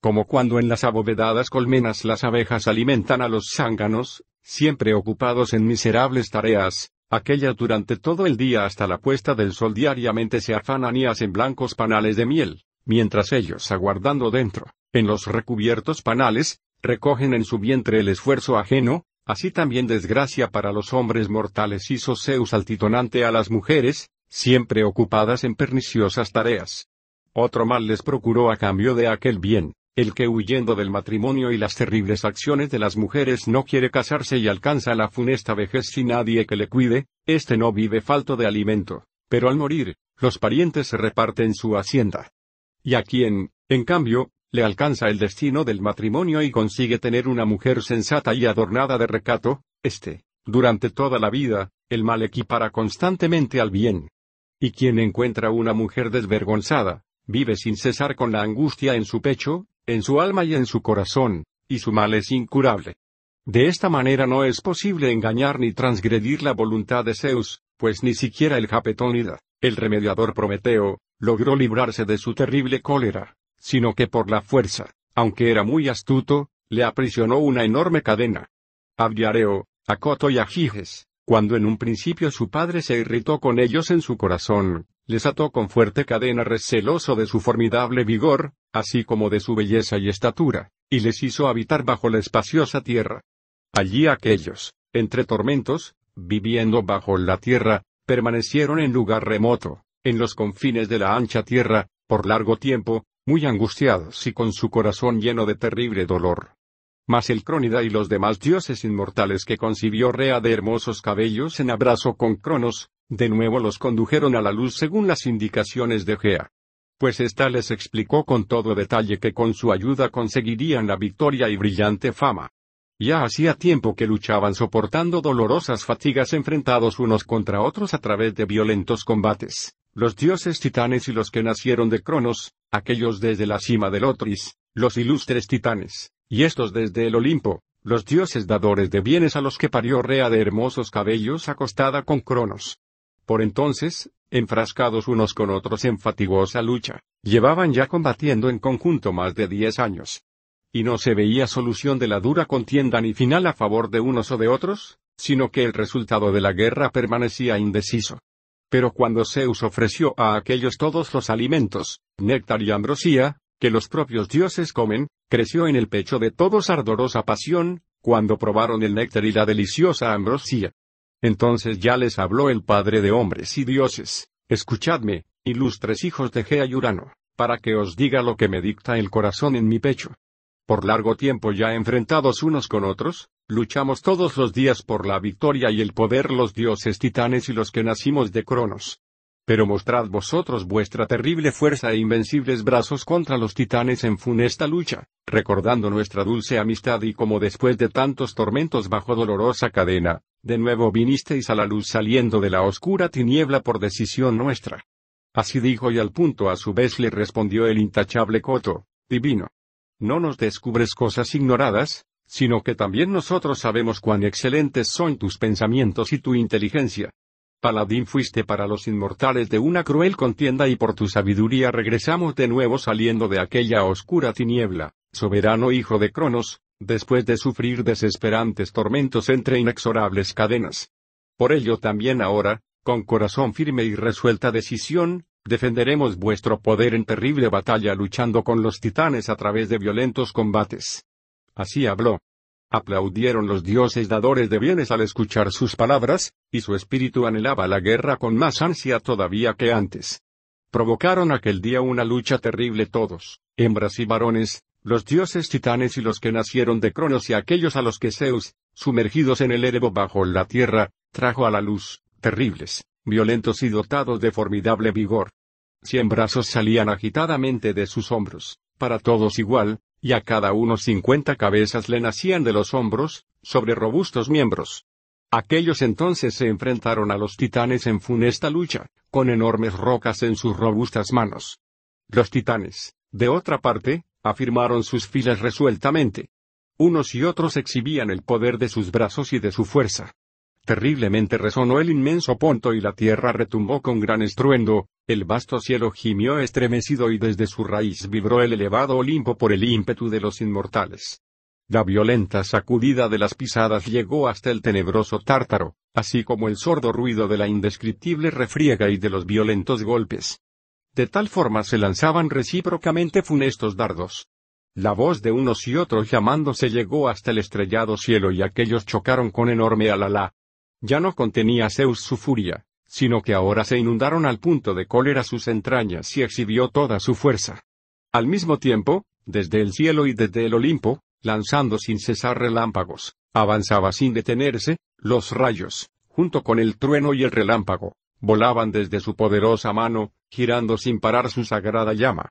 Como cuando en las abovedadas colmenas las abejas alimentan a los zánganos, siempre ocupados en miserables tareas, aquellas durante todo el día hasta la puesta del sol diariamente se afanan y hacen blancos panales de miel, mientras ellos aguardando dentro, en los recubiertos panales, recogen en su vientre el esfuerzo ajeno, así también desgracia para los hombres mortales hizo Zeus altitonante a las mujeres, siempre ocupadas en perniciosas tareas. Otro mal les procuró a cambio de aquel bien, el que huyendo del matrimonio y las terribles acciones de las mujeres no quiere casarse y alcanza la funesta vejez sin nadie que le cuide, éste no vive falto de alimento, pero al morir, los parientes reparten su hacienda. Y a quien, en cambio, le alcanza el destino del matrimonio y consigue tener una mujer sensata y adornada de recato, este, durante toda la vida, el mal equipara constantemente al bien. Y quien encuentra una mujer desvergonzada, vive sin cesar con la angustia en su pecho, en su alma y en su corazón, y su mal es incurable. De esta manera no es posible engañar ni transgredir la voluntad de Zeus, pues ni siquiera el Japetónida, el remediador Prometeo, logró librarse de su terrible cólera, sino que por la fuerza, aunque era muy astuto, le aprisionó una enorme cadena. Abdiareo, Acoto y Agiges, cuando en un principio su padre se irritó con ellos en su corazón, les ató con fuerte cadena receloso de su formidable vigor, así como de su belleza y estatura, y les hizo habitar bajo la espaciosa tierra. Allí aquellos, entre tormentos, viviendo bajo la tierra, permanecieron en lugar remoto, en los confines de la ancha tierra, por largo tiempo, muy angustiados y con su corazón lleno de terrible dolor. Mas el Crónida y los demás dioses inmortales que concibió Rea de hermosos cabellos en abrazo con Cronos, de nuevo los condujeron a la luz según las indicaciones de Gea. Pues ésta les explicó con todo detalle que con su ayuda conseguirían la victoria y brillante fama. Ya hacía tiempo que luchaban soportando dolorosas fatigas enfrentados unos contra otros a través de violentos combates. Los dioses titanes y los que nacieron de Cronos, aquellos desde la cima del Otris, los ilustres titanes, y estos desde el Olimpo, los dioses dadores de bienes a los que parió Rea de hermosos cabellos acostada con Cronos. Por entonces, enfrascados unos con otros en fatigosa lucha, llevaban ya combatiendo en conjunto más de diez años. Y no se veía solución de la dura contienda ni final a favor de unos o de otros, sino que el resultado de la guerra permanecía indeciso. Pero cuando Zeus ofreció a aquellos todos los alimentos, néctar y ambrosía, que los propios dioses comen, creció en el pecho de todos ardorosa pasión, cuando probaron el néctar y la deliciosa ambrosía. Entonces ya les habló el Padre de hombres y dioses, escuchadme, ilustres hijos de Gea y Urano, para que os diga lo que me dicta el corazón en mi pecho. Por largo tiempo ya enfrentados unos con otros, luchamos todos los días por la victoria y el poder los dioses titanes y los que nacimos de Cronos. Pero mostrad vosotros vuestra terrible fuerza e invencibles brazos contra los titanes en funesta lucha, recordando nuestra dulce amistad y como después de tantos tormentos bajo dolorosa cadena, de nuevo vinisteis a la luz saliendo de la oscura tiniebla por decisión nuestra. Así dijo y al punto a su vez le respondió el intachable Coto, divino. No nos descubres cosas ignoradas, sino que también nosotros sabemos cuán excelentes son tus pensamientos y tu inteligencia. Paladín fuiste para los inmortales de una cruel contienda y por tu sabiduría regresamos de nuevo saliendo de aquella oscura tiniebla, soberano hijo de Cronos, después de sufrir desesperantes tormentos entre inexorables cadenas. Por ello también ahora, con corazón firme y resuelta decisión, defenderemos vuestro poder en terrible batalla luchando con los titanes a través de violentos combates. Así habló. Aplaudieron los dioses dadores de bienes al escuchar sus palabras, y su espíritu anhelaba la guerra con más ansia todavía que antes. Provocaron aquel día una lucha terrible todos, hembras y varones, los dioses titanes y los que nacieron de Cronos y aquellos a los que Zeus, sumergidos en el Erebo bajo la tierra, trajo a la luz, terribles, violentos y dotados de formidable vigor. Cien brazos salían agitadamente de sus hombros, para todos igual, y a cada uno cincuenta cabezas le nacían de los hombros, sobre robustos miembros. Aquellos entonces se enfrentaron a los titanes en funesta lucha, con enormes rocas en sus robustas manos. Los titanes, de otra parte, afirmaron sus filas resueltamente. Unos y otros exhibían el poder de sus brazos y de su fuerza. Terriblemente resonó el inmenso ponto y la tierra retumbó con gran estruendo, el vasto cielo gimió estremecido y desde su raíz vibró el elevado Olimpo por el ímpetu de los inmortales. La violenta sacudida de las pisadas llegó hasta el tenebroso tártaro, así como el sordo ruido de la indescriptible refriega y de los violentos golpes. De tal forma se lanzaban recíprocamente funestos dardos. La voz de unos y otros llamándose llegó hasta el estrellado cielo y aquellos chocaron con enorme alalá, ya no contenía Zeus su furia, sino que ahora se inundaron al punto de cólera sus entrañas y exhibió toda su fuerza. Al mismo tiempo, desde el cielo y desde el Olimpo, lanzando sin cesar relámpagos, avanzaba sin detenerse, los rayos, junto con el trueno y el relámpago, volaban desde su poderosa mano, girando sin parar su sagrada llama.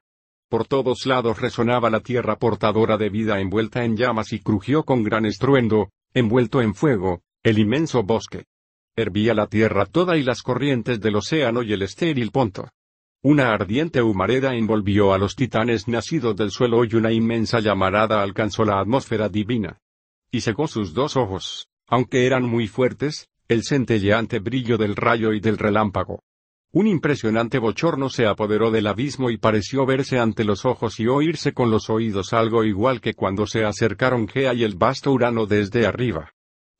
Por todos lados resonaba la tierra portadora de vida envuelta en llamas y crujió con gran estruendo, envuelto en fuego, el inmenso bosque. Hervía la tierra toda y las corrientes del océano y el estéril ponto. Una ardiente humareda envolvió a los titanes nacidos del suelo y una inmensa llamarada alcanzó la atmósfera divina. Y secó sus dos ojos, aunque eran muy fuertes, el centelleante brillo del rayo y del relámpago. Un impresionante bochorno se apoderó del abismo y pareció verse ante los ojos y oírse con los oídos algo igual que cuando se acercaron Gea y el vasto Urano desde arriba.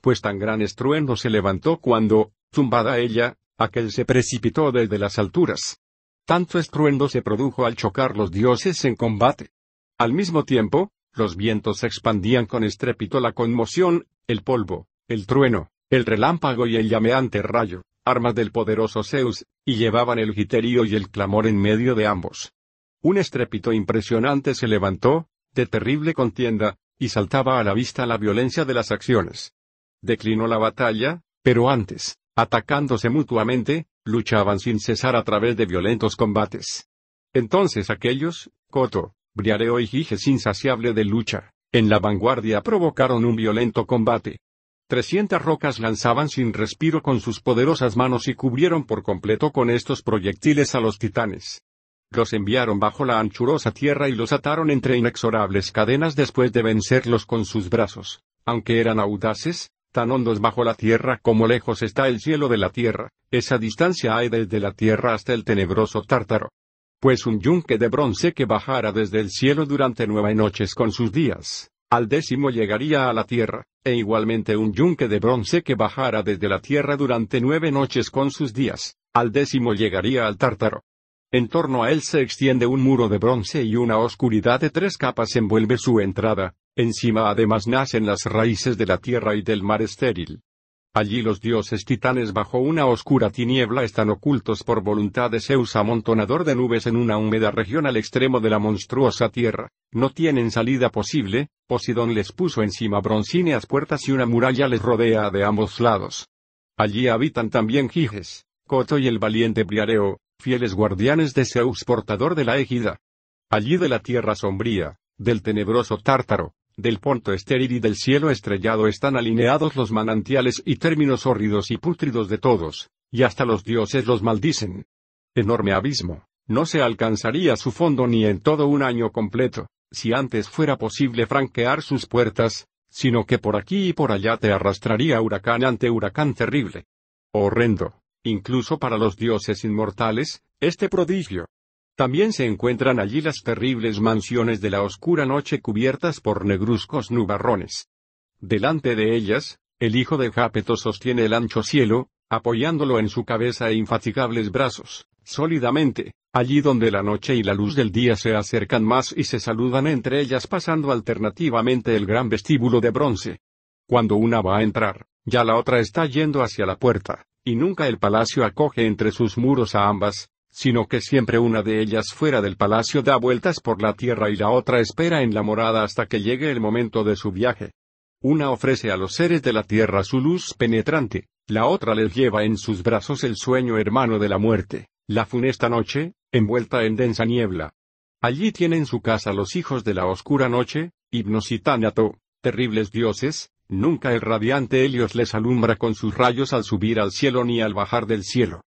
Pues tan gran estruendo se levantó cuando, tumbada ella, aquel se precipitó desde las alturas. Tanto estruendo se produjo al chocar los dioses en combate. Al mismo tiempo, los vientos expandían con estrépito la conmoción, el polvo, el trueno, el relámpago y el llameante rayo, armas del poderoso Zeus, y llevaban el giterío y el clamor en medio de ambos. Un estrépito impresionante se levantó, de terrible contienda, y saltaba a la vista la violencia de las acciones. Declinó la batalla, pero antes, atacándose mutuamente, luchaban sin cesar a través de violentos combates. Entonces aquellos, Coto, Briareo y Giges insaciable de lucha, en la vanguardia provocaron un violento combate. Trescientas rocas lanzaban sin respiro con sus poderosas manos y cubrieron por completo con estos proyectiles a los titanes. Los enviaron bajo la anchurosa tierra y los ataron entre inexorables cadenas después de vencerlos con sus brazos. Aunque eran audaces, tan hondos bajo la tierra como lejos está el cielo de la tierra, esa distancia hay desde la tierra hasta el tenebroso tártaro. Pues un yunque de bronce que bajara desde el cielo durante nueve noches con sus días, al décimo llegaría a la tierra, e igualmente un yunque de bronce que bajara desde la tierra durante nueve noches con sus días, al décimo llegaría al tártaro. En torno a él se extiende un muro de bronce y una oscuridad de tres capas envuelve su entrada, Encima además nacen las raíces de la tierra y del mar estéril. Allí los dioses titanes bajo una oscura tiniebla están ocultos por voluntad de Zeus amontonador de nubes en una húmeda región al extremo de la monstruosa tierra. No tienen salida posible, Posidón les puso encima broncíneas puertas y una muralla les rodea de ambos lados. Allí habitan también Giges, Coto y el valiente Briareo, fieles guardianes de Zeus portador de la égida. Allí de la tierra sombría, del tenebroso tártaro, del ponto estéril y del cielo estrellado están alineados los manantiales y términos hórridos y pútridos de todos, y hasta los dioses los maldicen. Enorme abismo, no se alcanzaría su fondo ni en todo un año completo, si antes fuera posible franquear sus puertas, sino que por aquí y por allá te arrastraría huracán ante huracán terrible. Horrendo, incluso para los dioses inmortales, este prodigio, también se encuentran allí las terribles mansiones de la oscura noche cubiertas por negruzcos nubarrones. Delante de ellas, el hijo de Jápeto sostiene el ancho cielo, apoyándolo en su cabeza e infatigables brazos, sólidamente, allí donde la noche y la luz del día se acercan más y se saludan entre ellas pasando alternativamente el gran vestíbulo de bronce. Cuando una va a entrar, ya la otra está yendo hacia la puerta, y nunca el palacio acoge entre sus muros a ambas, sino que siempre una de ellas fuera del palacio da vueltas por la tierra y la otra espera en la morada hasta que llegue el momento de su viaje. Una ofrece a los seres de la tierra su luz penetrante, la otra les lleva en sus brazos el sueño hermano de la muerte, la funesta noche, envuelta en densa niebla. Allí tienen su casa los hijos de la oscura noche, Hipnos y Tánato, terribles dioses, nunca el radiante Helios les alumbra con sus rayos al subir al cielo ni al bajar del cielo.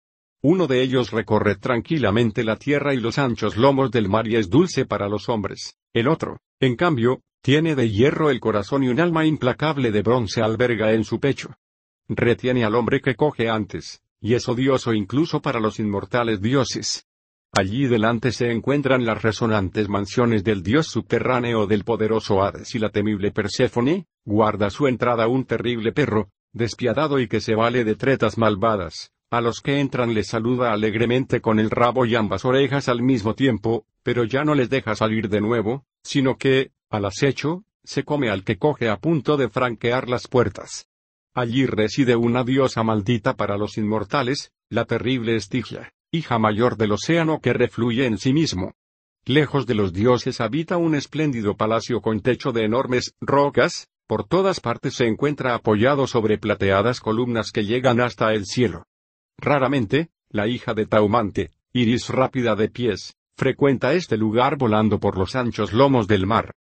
Uno de ellos recorre tranquilamente la tierra y los anchos lomos del mar y es dulce para los hombres. El otro, en cambio, tiene de hierro el corazón y un alma implacable de bronce alberga en su pecho. Retiene al hombre que coge antes, y es odioso incluso para los inmortales dioses. Allí delante se encuentran las resonantes mansiones del dios subterráneo del poderoso Hades y la temible Perséfone, guarda su entrada un terrible perro, despiadado y que se vale de tretas malvadas, a los que entran les saluda alegremente con el rabo y ambas orejas al mismo tiempo, pero ya no les deja salir de nuevo, sino que, al acecho, se come al que coge a punto de franquear las puertas. Allí reside una diosa maldita para los inmortales, la terrible Estigia, hija mayor del océano que refluye en sí mismo. Lejos de los dioses habita un espléndido palacio con techo de enormes rocas, por todas partes se encuentra apoyado sobre plateadas columnas que llegan hasta el cielo. Raramente, la hija de Taumante, Iris rápida de pies, frecuenta este lugar volando por los anchos lomos del mar.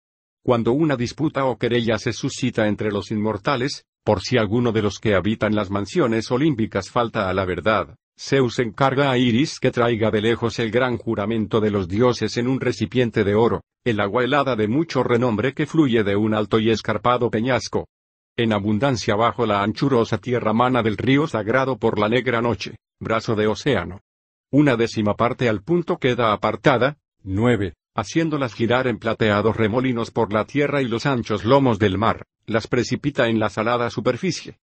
Cuando una disputa o querella se suscita entre los inmortales, por si alguno de los que habitan las mansiones olímpicas falta a la verdad, Zeus encarga a Iris que traiga de lejos el gran juramento de los dioses en un recipiente de oro, el agua helada de mucho renombre que fluye de un alto y escarpado peñasco. En abundancia bajo la anchurosa tierra mana del río sagrado por la negra noche, brazo de océano. Una décima parte al punto queda apartada, nueve, haciéndolas girar en plateados remolinos por la tierra y los anchos lomos del mar, las precipita en la salada superficie.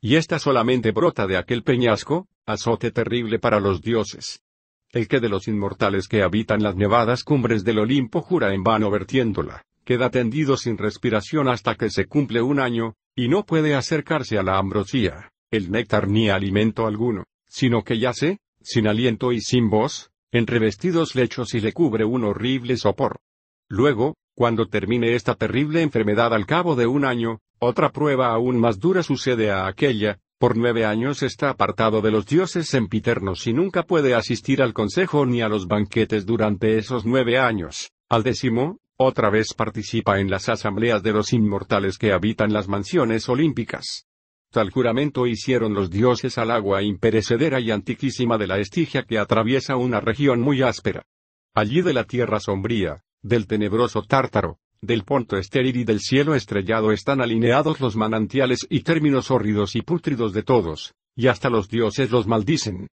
Y esta solamente brota de aquel peñasco, azote terrible para los dioses. El que de los inmortales que habitan las nevadas cumbres del Olimpo jura en vano vertiéndola, queda tendido sin respiración hasta que se cumple un año, y no puede acercarse a la ambrosía, el néctar ni alimento alguno, sino que yace, sin aliento y sin voz, en revestidos lechos y le cubre un horrible sopor. Luego, cuando termine esta terrible enfermedad al cabo de un año, otra prueba aún más dura sucede a aquella, por nueve años está apartado de los dioses sempiternos y nunca puede asistir al consejo ni a los banquetes durante esos nueve años. Al décimo, otra vez participa en las asambleas de los inmortales que habitan las mansiones olímpicas. Tal juramento hicieron los dioses al agua imperecedera y antiquísima de la Estigia que atraviesa una región muy áspera. Allí de la tierra sombría, del tenebroso tártaro, del ponto estéril y del cielo estrellado están alineados los manantiales y términos hórridos y pútridos de todos, y hasta los dioses los maldicen.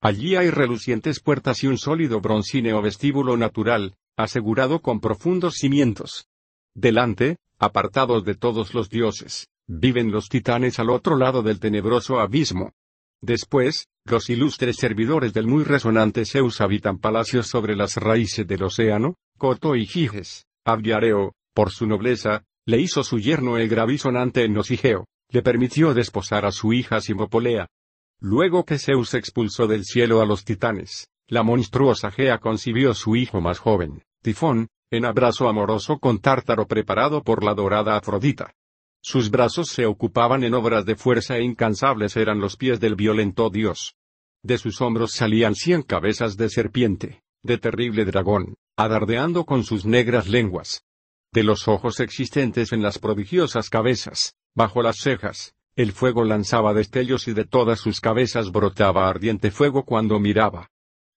Allí hay relucientes puertas y un sólido broncíneo vestíbulo natural, asegurado con profundos cimientos. Delante, apartados de todos los dioses, Viven los titanes al otro lado del tenebroso abismo. Después, los ilustres servidores del muy resonante Zeus habitan palacios sobre las raíces del océano, Coto y Giges. Abdiareo, por su nobleza, le hizo su yerno el gravisonante Nosigeo, le permitió desposar a su hija Simopolea. Luego que Zeus expulsó del cielo a los titanes, la monstruosa Gea concibió su hijo más joven, Tifón, en abrazo amoroso con Tártaro preparado por la dorada Afrodita. Sus brazos se ocupaban en obras de fuerza e incansables eran los pies del violento dios. De sus hombros salían cien cabezas de serpiente, de terrible dragón, adardeando con sus negras lenguas. De los ojos existentes en las prodigiosas cabezas, bajo las cejas, el fuego lanzaba destellos y de todas sus cabezas brotaba ardiente fuego cuando miraba.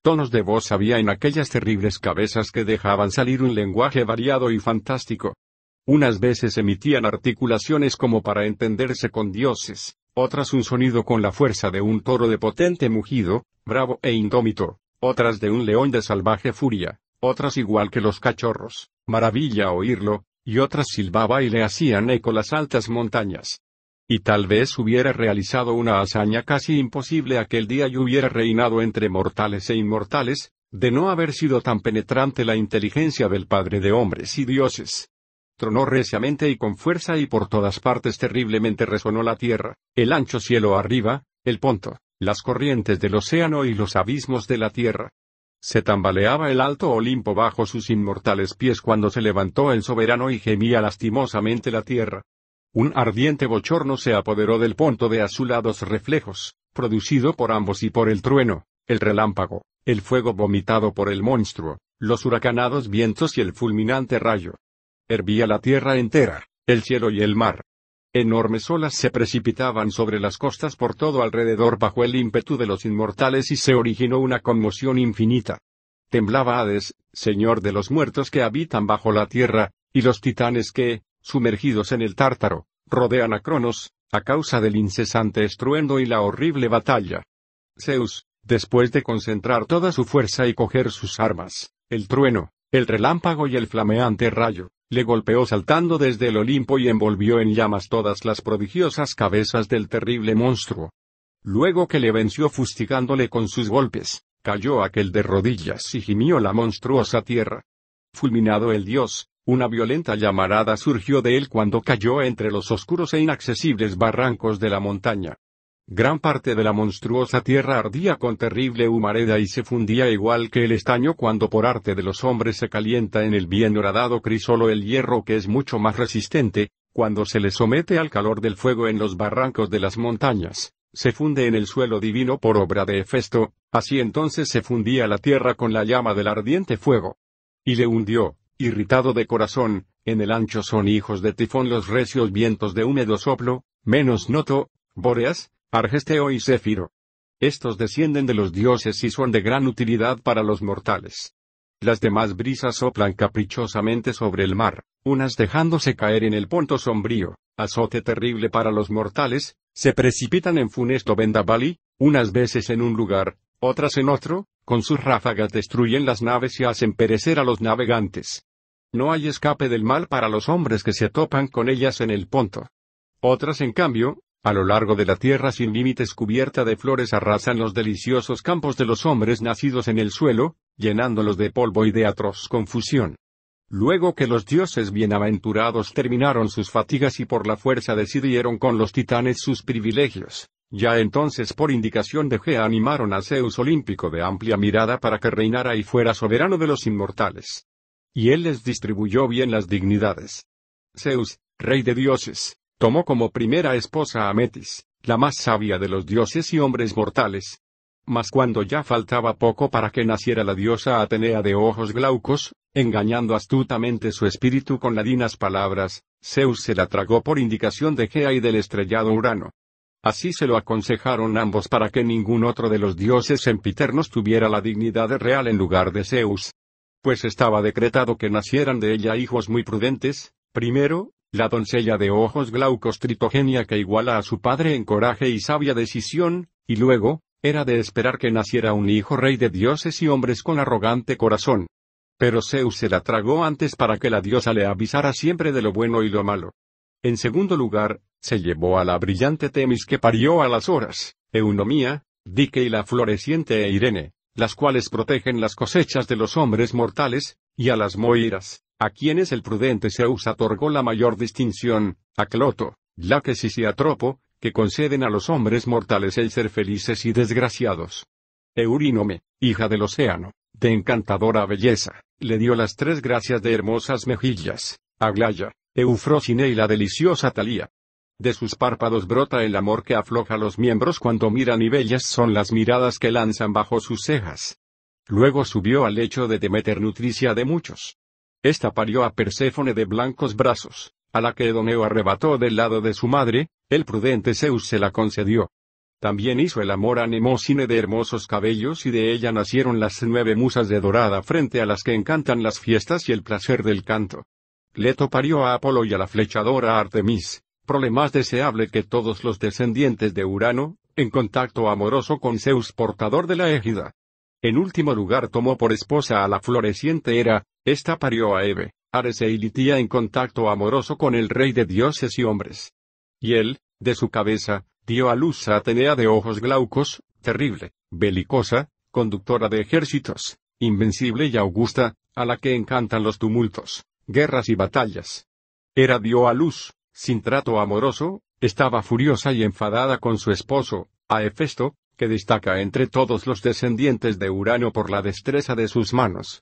Tonos de voz había en aquellas terribles cabezas que dejaban salir un lenguaje variado y fantástico, unas veces emitían articulaciones como para entenderse con dioses, otras un sonido con la fuerza de un toro de potente mugido, bravo e indómito, otras de un león de salvaje furia, otras igual que los cachorros, maravilla oírlo, y otras silbaba y le hacían eco las altas montañas. Y tal vez hubiera realizado una hazaña casi imposible aquel día y hubiera reinado entre mortales e inmortales, de no haber sido tan penetrante la inteligencia del Padre de hombres y dioses tronó reciamente y con fuerza y por todas partes terriblemente resonó la tierra, el ancho cielo arriba, el ponto, las corrientes del océano y los abismos de la tierra. Se tambaleaba el alto Olimpo bajo sus inmortales pies cuando se levantó el soberano y gemía lastimosamente la tierra. Un ardiente bochorno se apoderó del ponto de azulados reflejos, producido por ambos y por el trueno, el relámpago, el fuego vomitado por el monstruo, los huracanados vientos y el fulminante rayo. Hervía la tierra entera, el cielo y el mar. Enormes olas se precipitaban sobre las costas por todo alrededor bajo el ímpetu de los inmortales y se originó una conmoción infinita. Temblaba Hades, señor de los muertos que habitan bajo la tierra, y los titanes que, sumergidos en el tártaro, rodean a Cronos, a causa del incesante estruendo y la horrible batalla. Zeus, después de concentrar toda su fuerza y coger sus armas, el trueno, el relámpago y el flameante rayo, le golpeó saltando desde el Olimpo y envolvió en llamas todas las prodigiosas cabezas del terrible monstruo. Luego que le venció fustigándole con sus golpes, cayó aquel de rodillas y gimió la monstruosa tierra. Fulminado el dios, una violenta llamarada surgió de él cuando cayó entre los oscuros e inaccesibles barrancos de la montaña. Gran parte de la monstruosa tierra ardía con terrible humareda y se fundía igual que el estaño cuando por arte de los hombres se calienta en el bien horadado crisolo el hierro que es mucho más resistente, cuando se le somete al calor del fuego en los barrancos de las montañas, se funde en el suelo divino por obra de Hefesto, así entonces se fundía la tierra con la llama del ardiente fuego. Y le hundió, irritado de corazón, en el ancho son hijos de Tifón los recios vientos de húmedo soplo, menos Noto, Bóreas, Argesteo y Céfiro. Estos descienden de los dioses y son de gran utilidad para los mortales. Las demás brisas soplan caprichosamente sobre el mar, unas dejándose caer en el punto sombrío, azote terrible para los mortales, se precipitan en funesto vendaval unas veces en un lugar, otras en otro, con sus ráfagas destruyen las naves y hacen perecer a los navegantes. No hay escape del mal para los hombres que se topan con ellas en el ponto. Otras, en cambio, a lo largo de la tierra sin límites cubierta de flores arrasan los deliciosos campos de los hombres nacidos en el suelo, llenándolos de polvo y de atroz confusión. Luego que los dioses bienaventurados terminaron sus fatigas y por la fuerza decidieron con los titanes sus privilegios, ya entonces por indicación de Gea animaron a Zeus olímpico de amplia mirada para que reinara y fuera soberano de los inmortales. Y él les distribuyó bien las dignidades. Zeus, rey de dioses, tomó como primera esposa a Metis, la más sabia de los dioses y hombres mortales. Mas cuando ya faltaba poco para que naciera la diosa Atenea de ojos glaucos, engañando astutamente su espíritu con ladinas palabras, Zeus se la tragó por indicación de Gea y del estrellado Urano. Así se lo aconsejaron ambos para que ningún otro de los dioses sempiternos tuviera la dignidad real en lugar de Zeus. Pues estaba decretado que nacieran de ella hijos muy prudentes, primero, la doncella de ojos glaucos Tritogenia que iguala a su padre en coraje y sabia decisión, y luego, era de esperar que naciera un hijo rey de dioses y hombres con arrogante corazón. Pero Zeus se la tragó antes para que la diosa le avisara siempre de lo bueno y lo malo. En segundo lugar, se llevó a la brillante Temis que parió a las horas, Eunomía, Dique y la floreciente Irene, las cuales protegen las cosechas de los hombres mortales, y a las Moiras, a quienes el prudente Zeus otorgó la mayor distinción, a Cloto, Láquesis y Atropo, que conceden a los hombres mortales el ser felices y desgraciados. Eurínome, hija del océano, de encantadora belleza, le dio las tres gracias de hermosas mejillas, Aglaya, Eufrosine y la deliciosa Talía. De sus párpados brota el amor que afloja los miembros cuando miran y bellas son las miradas que lanzan bajo sus cejas. Luego subió al lecho de Demeter nutricia de muchos, esta parió a Perséfone de blancos brazos, a la que Edoneo arrebató del lado de su madre, el prudente Zeus se la concedió. También hizo el amor a Nemocine de hermosos cabellos y de ella nacieron las nueve musas de dorada frente a las que encantan las fiestas y el placer del canto. Leto parió a Apolo y a la flechadora Artemis, prole más deseable que todos los descendientes de Urano, en contacto amoroso con Zeus portador de la égida. En último lugar tomó por esposa a la floreciente Hera, esta parió a Eve, Ares e Ilitía en contacto amoroso con el rey de dioses y hombres. Y él, de su cabeza, dio a luz a Atenea de ojos glaucos, terrible, belicosa, conductora de ejércitos, invencible y augusta, a la que encantan los tumultos, guerras y batallas. Hera dio a luz, sin trato amoroso, estaba furiosa y enfadada con su esposo, a Hefesto, que destaca entre todos los descendientes de Urano por la destreza de sus manos.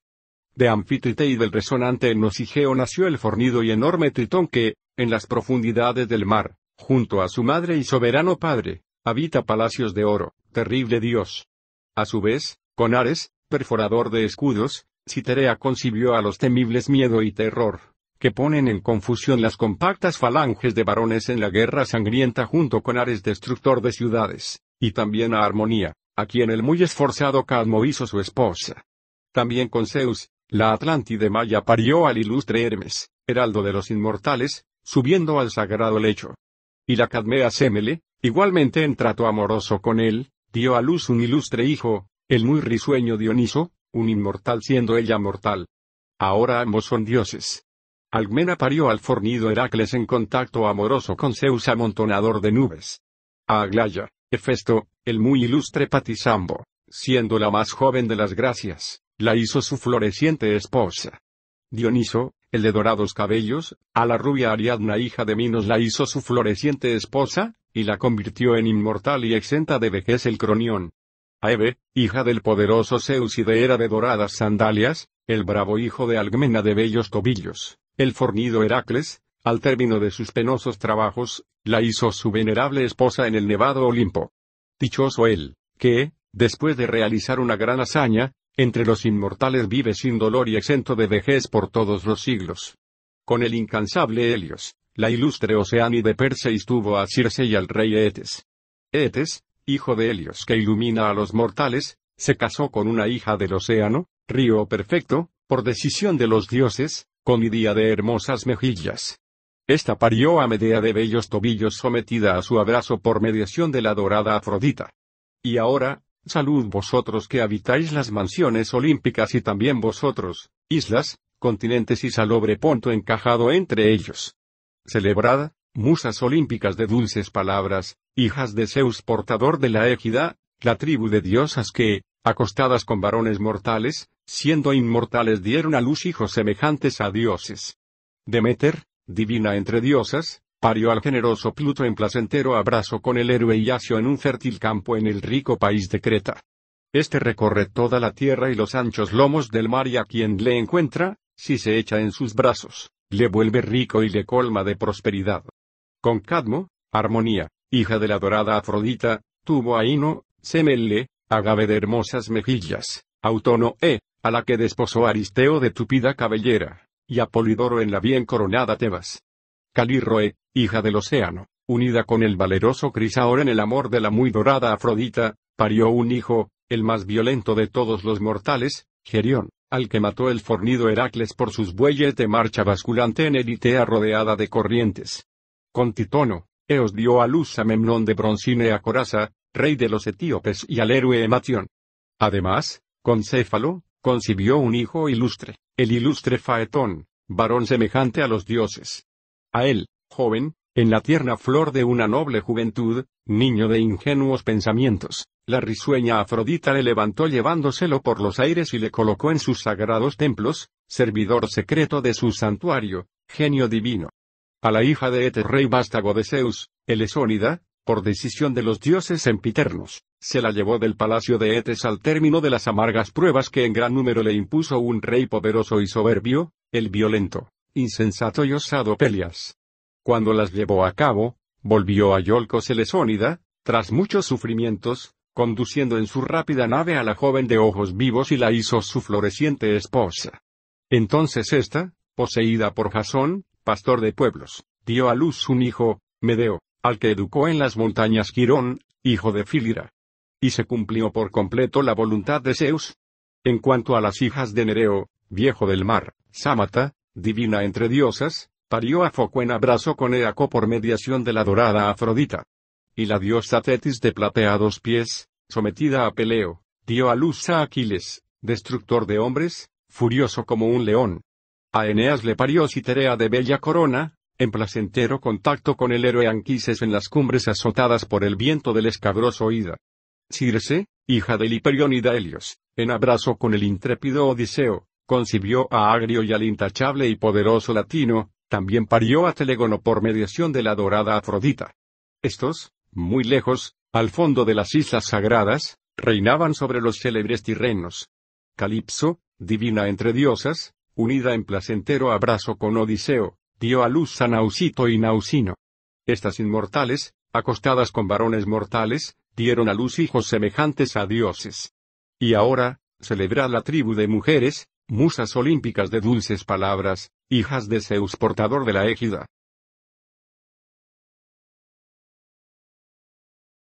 De Anfitrite y del resonante Nosigeo nació el fornido y enorme Tritón que, en las profundidades del mar, junto a su madre y soberano padre, habita palacios de oro, terrible dios. A su vez, con Ares, perforador de escudos, Citerea concibió a los temibles miedo y terror, que ponen en confusión las compactas falanges de varones en la guerra sangrienta junto con Ares destructor de ciudades y también a Armonía, a quien el muy esforzado Cadmo hizo su esposa. También con Zeus, la Atlántide Maya parió al ilustre Hermes, heraldo de los inmortales, subiendo al sagrado lecho. Y la Cadmea Semele, igualmente en trato amoroso con él, dio a luz un ilustre hijo, el muy risueño Dioniso, un inmortal siendo ella mortal. Ahora ambos son dioses. Algmena parió al fornido Heracles en contacto amoroso con Zeus amontonador de nubes. A Aglaya, Hefesto, el muy ilustre Patisambo, siendo la más joven de las gracias, la hizo su floreciente esposa. Dioniso, el de dorados cabellos, a la rubia Ariadna hija de Minos la hizo su floreciente esposa, y la convirtió en inmortal y exenta de vejez el cronión. A Eve, hija del poderoso Zeus y de Hera de doradas sandalias, el bravo hijo de Algmena de bellos tobillos, el fornido Heracles, al término de sus penosos trabajos, la hizo su venerable esposa en el nevado Olimpo. Dichoso él, que, después de realizar una gran hazaña, entre los inmortales vive sin dolor y exento de vejez por todos los siglos. Con el incansable Helios, la ilustre Oceánide Perseis tuvo a Circe y al rey Eetes. Eetes, hijo de Helios que ilumina a los mortales, se casó con una hija del océano, río perfecto, por decisión de los dioses, con Idia de hermosas mejillas. Esta parió a Medea de bellos tobillos sometida a su abrazo por mediación de la dorada Afrodita. Y ahora, salud vosotros que habitáis las mansiones olímpicas y también vosotros, islas, continentes y salobre ponto encajado entre ellos. Celebrad, musas olímpicas de dulces palabras, hijas de Zeus portador de la égida, la tribu de diosas que, acostadas con varones mortales, siendo inmortales dieron a luz hijos semejantes a dioses. Demeter, divina entre diosas, parió al generoso Pluto en placentero abrazo con el héroe Iacio en un fértil campo en el rico país de Creta. Este recorre toda la tierra y los anchos lomos del mar y a quien le encuentra, si se echa en sus brazos, le vuelve rico y le colma de prosperidad. Con Cadmo, Armonía, hija de la dorada Afrodita, tuvo a Ino, Semelle, agave de hermosas mejillas, Autono E, a la que desposó Aristeo de tupida cabellera, y a Polidoro en la bien coronada Tebas. Calirroe, hija del océano, unida con el valeroso Crisaor en el amor de la muy dorada Afrodita, parió un hijo, el más violento de todos los mortales, Gerión, al que mató el fornido Heracles por sus bueyes de marcha basculante en Eritea rodeada de corrientes. Con Titono, Eos dio a luz a Memnón de Broncine a Coraza, rey de los etíopes y al héroe Ematión. Además, con Céfalo, concibió un hijo ilustre, el ilustre Faetón, varón semejante a los dioses. A él, joven, en la tierna flor de una noble juventud, niño de ingenuos pensamientos, la risueña Afrodita le levantó llevándoselo por los aires y le colocó en sus sagrados templos, servidor secreto de su santuario, genio divino. A la hija de Eter rey vástago de Zeus, Elesónida, por decisión de los dioses sempiternos, se la llevó del palacio de Etes al término de las amargas pruebas que en gran número le impuso un rey poderoso y soberbio, el violento, insensato y osado Pelias. Cuando las llevó a cabo, volvió a Yolco Elesónida, tras muchos sufrimientos, conduciendo en su rápida nave a la joven de ojos vivos y la hizo su floreciente esposa. Entonces ésta, poseída por Jasón, pastor de pueblos, dio a luz un hijo, Medeo, al que educó en las montañas Quirón, hijo de Filira. Y se cumplió por completo la voluntad de Zeus. En cuanto a las hijas de Nereo, viejo del mar, Sámata, divina entre diosas, parió a Foco en abrazo con Eaco por mediación de la dorada Afrodita. Y la diosa Tetis de plateados pies, sometida a Peleo, dio a luz a Aquiles, destructor de hombres, furioso como un león. A Eneas le parió Citerea de bella corona, en placentero contacto con el héroe Anquises en las cumbres azotadas por el viento del escabroso Ida. Circe, hija del Hiperionida Helios, en abrazo con el intrépido Odiseo, concibió a Agrio y al intachable y poderoso Latino, también parió a Telégono por mediación de la dorada Afrodita. Estos, muy lejos, al fondo de las islas sagradas, reinaban sobre los célebres tirrenos. Calipso, divina entre diosas, unida en placentero abrazo con Odiseo, dio a luz a Nausito y Nausino. Estas inmortales, acostadas con varones mortales, dieron a luz hijos semejantes a dioses. Y ahora, celebrad la tribu de mujeres, musas olímpicas de dulces palabras, hijas de Zeus portador de la égida.